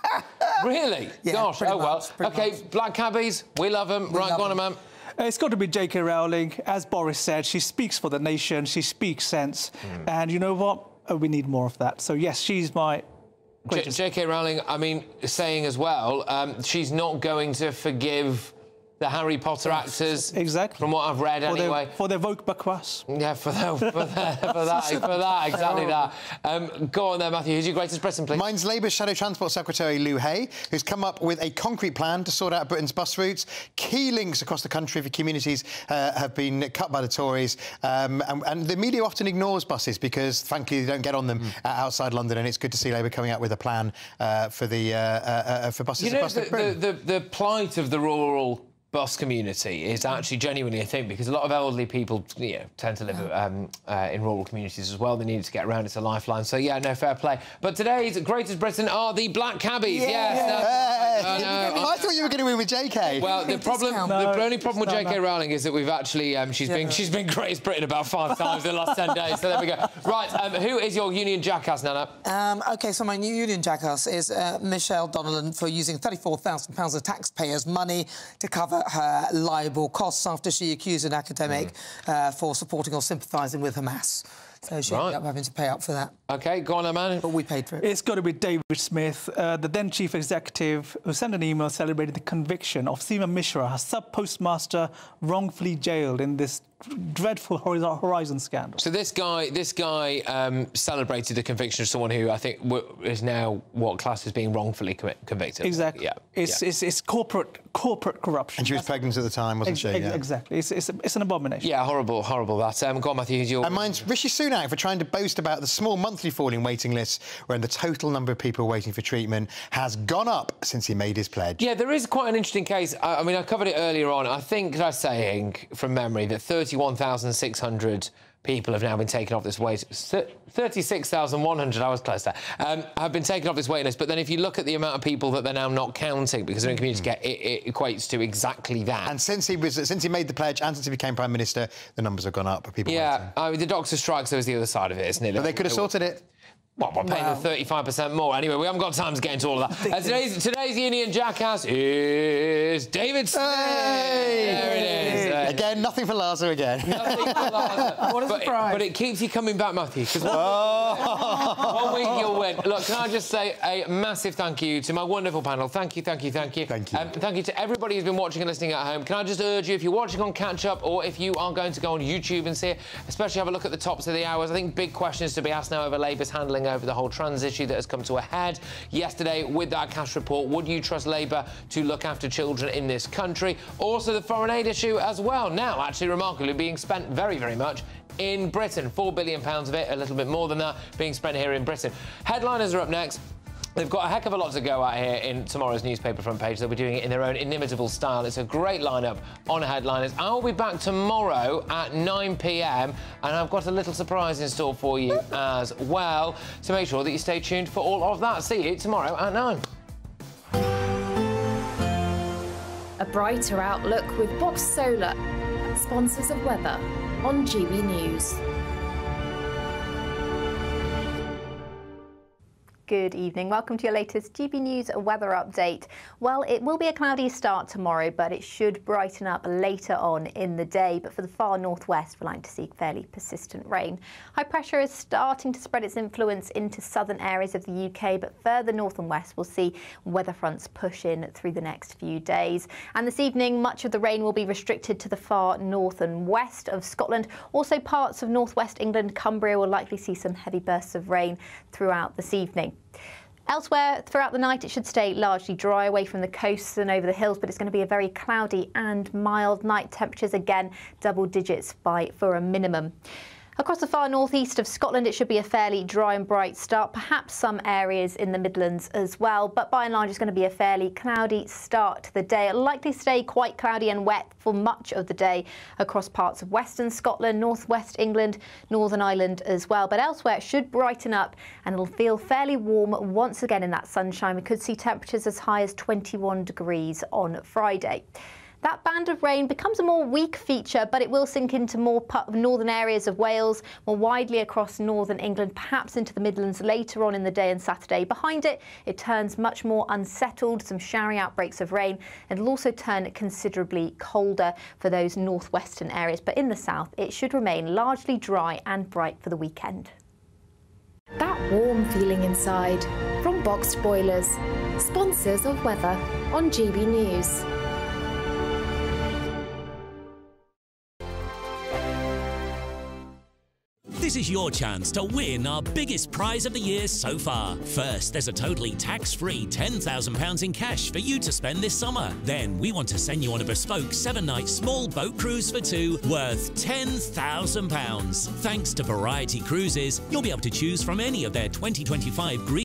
Really? Yeah, Gosh, oh well. much, pretty OK, much. black cabbies, we love them. right, love go on, 'em. Uh, It's got to be J.K. Rowling. As Boris said, she speaks for the nation. She speaks sense. Hmm. And you know what? Uh, we need more of that. So, yes, she's my J.K. Rowling, I mean, saying as well, um, she's not going to forgive the Harry Potter actors. Exactly. From what I've read, for anyway. Their, for their vote bakwas. Yeah, for that, for that, for [laughs] that, for that, exactly that. Um, go on there, Matthew. Who's your greatest Britain, please? Mine's Labour's Shadow Transport Secretary Lou Haigh, who's come up with a concrete plan to sort out Britain's bus routes. Key links across the country for communities uh, have been cut by the Tories, um, and, and the media often ignores buses because, frankly, they don't get on them uh, outside London. And it's good to see Labour coming out with a plan uh, for the uh, uh, uh, for buses You know, across the, the, the, the, the plight of the rural bus community is actually genuinely a thing because a lot of elderly people you know, tend to live um, uh, in rural communities as well. They need to get around. It's a lifeline. So, yeah, no, fair play. But today's Greatest Britain are the Black Cabbies. Yeah. Yes. Hey. I thought you were going to win with JK. Well, [laughs] the problem, No, the only problem with J.K. that. Rowling is that we've actually, um, she's been, she's been Greatest Britain about five [laughs] times in the last ten days. So there we go. Right, um, who is your Union Jackass, Nana? Um, OK, so my new union jackass is uh, Michelle Donelan for using £34,000 of taxpayers' money to cover her libel costs after she accused an academic uh, for supporting or sympathising with Hamas. So she ended up having to pay up for that. OK, go on, man. But we paid for it. It's got to be David Smith, uh, the then chief executive, who sent an email celebrating the conviction of Seema Misra, a sub postmaster wrongfully jailed in this dreadful Horizon, Horizon scandal. So this guy, this guy um, celebrated the conviction of someone who I think is now what class is being wrongfully convicted. Exactly. Yeah. It's, yeah. it's, it's corporate corporate corruption. And she was pregnant at the time, wasn't Ex- she? ex- Yeah. Exactly. It's, it's, it's an abomination. Yeah, horrible, horrible. That. Um, go on, Matthew. Who's your... And mine's Rishi Sunak for trying to boast about the small monthly falling waiting lists, when the total number of people waiting for treatment has gone up since he made his pledge. Yeah, there is quite an interesting case. I, I mean, I covered it earlier on. I think I was saying from memory that 31,600 people have now been taken off this wait. Th- 36,100, I was close there, um, have been taken off this wait list. But then if you look at the amount of people that they're now not counting because they're in community care, it, it equates to exactly that. And since he was, since he made the pledge and since he became prime minister, the numbers have gone up. People yeah. I mean, the doctor strikes there was the other side of it, isn't it? But they could have sorted it. Well, we're paying Wow. them 35% more. Anyway, we haven't got time to get into all of that. Uh, today's, today's Union Jackass is David Smith. There it is. Uh, again, nothing for Laza again. [laughs] [laughs] what a but, surprise. But it keeps you coming back, Matthew, because one, one week you'll win. [laughs] Look, can I just say a massive thank you to my wonderful panel. Thank you, thank you, thank you. Thank you. Um, thank you to everybody who's been watching and listening at home. Can I just urge you, if you're watching on catch up or if you are going to go on YouTube and see it, especially have a look at the tops of the hours. I think big questions to be asked now over Labour's handling over the whole trans issue that has come to a head yesterday with that Cass report. Would you trust Labour to look after children in this country? Also, the foreign aid issue as well. Now, actually, remarkably, being spent very, very much in Britain. £4 billion of it, a little bit more than that, being spent here in Britain. Headliners are up next. They've got a heck of a lot to go out here in tomorrow's newspaper front page. They'll be doing it in their own inimitable style. It's a great lineup on headliners. I will be back tomorrow at 9 pm, and I've got a little surprise in store for you as well. So make sure that you stay tuned for all of that. See you tomorrow at 9. A brighter outlook with BOXT Solar, sponsors of weather on GB News. Good evening. Welcome to your latest GB News weather update. Well, it will be a cloudy start tomorrow, but it should brighten up later on in the day. But for the far northwest, we're likely to see fairly persistent rain. High pressure is starting to spread its influence into southern areas of the UK, but further north and west, we'll see weather fronts push in through the next few days. And this evening, much of the rain will be restricted to the far north and west of Scotland. Also, parts of northwest England, Cumbria will likely see some heavy bursts of rain throughout this evening. Elsewhere throughout the night, it should stay largely dry away from the coasts and over the hills, but it's going to be a very cloudy and mild night. Temperatures again double digits by for a minimum. Across the far northeast of Scotland, it should be a fairly dry and bright start, perhaps some areas in the Midlands as well, but by and large, it's going to be a fairly cloudy start to the day. It'll likely stay quite cloudy and wet for much of the day across parts of western Scotland, northwest England, Northern Ireland as well. But elsewhere, it should brighten up and it'll feel fairly warm once again in that sunshine. We could see temperatures as high as 21 degrees on Friday. That band of rain becomes a more weak feature, but it will sink into more northern areas of Wales, more widely across northern England, perhaps into the Midlands later on in the day and Saturday. Behind it, it turns much more unsettled, some showery outbreaks of rain, and it'll also turn considerably colder for those northwestern areas. But in the south, it should remain largely dry and bright for the weekend. That warm feeling inside from BOXT Boilers, sponsors of weather on GB News. This is your chance to win our biggest prize of the year so far. First, there's a totally tax free £10,000 in cash for you to spend this summer. Then, we want to send you on a bespoke seven night small boat cruise for two worth £10,000. Thanks to Variety Cruises, you'll be able to choose from any of their 2025 green.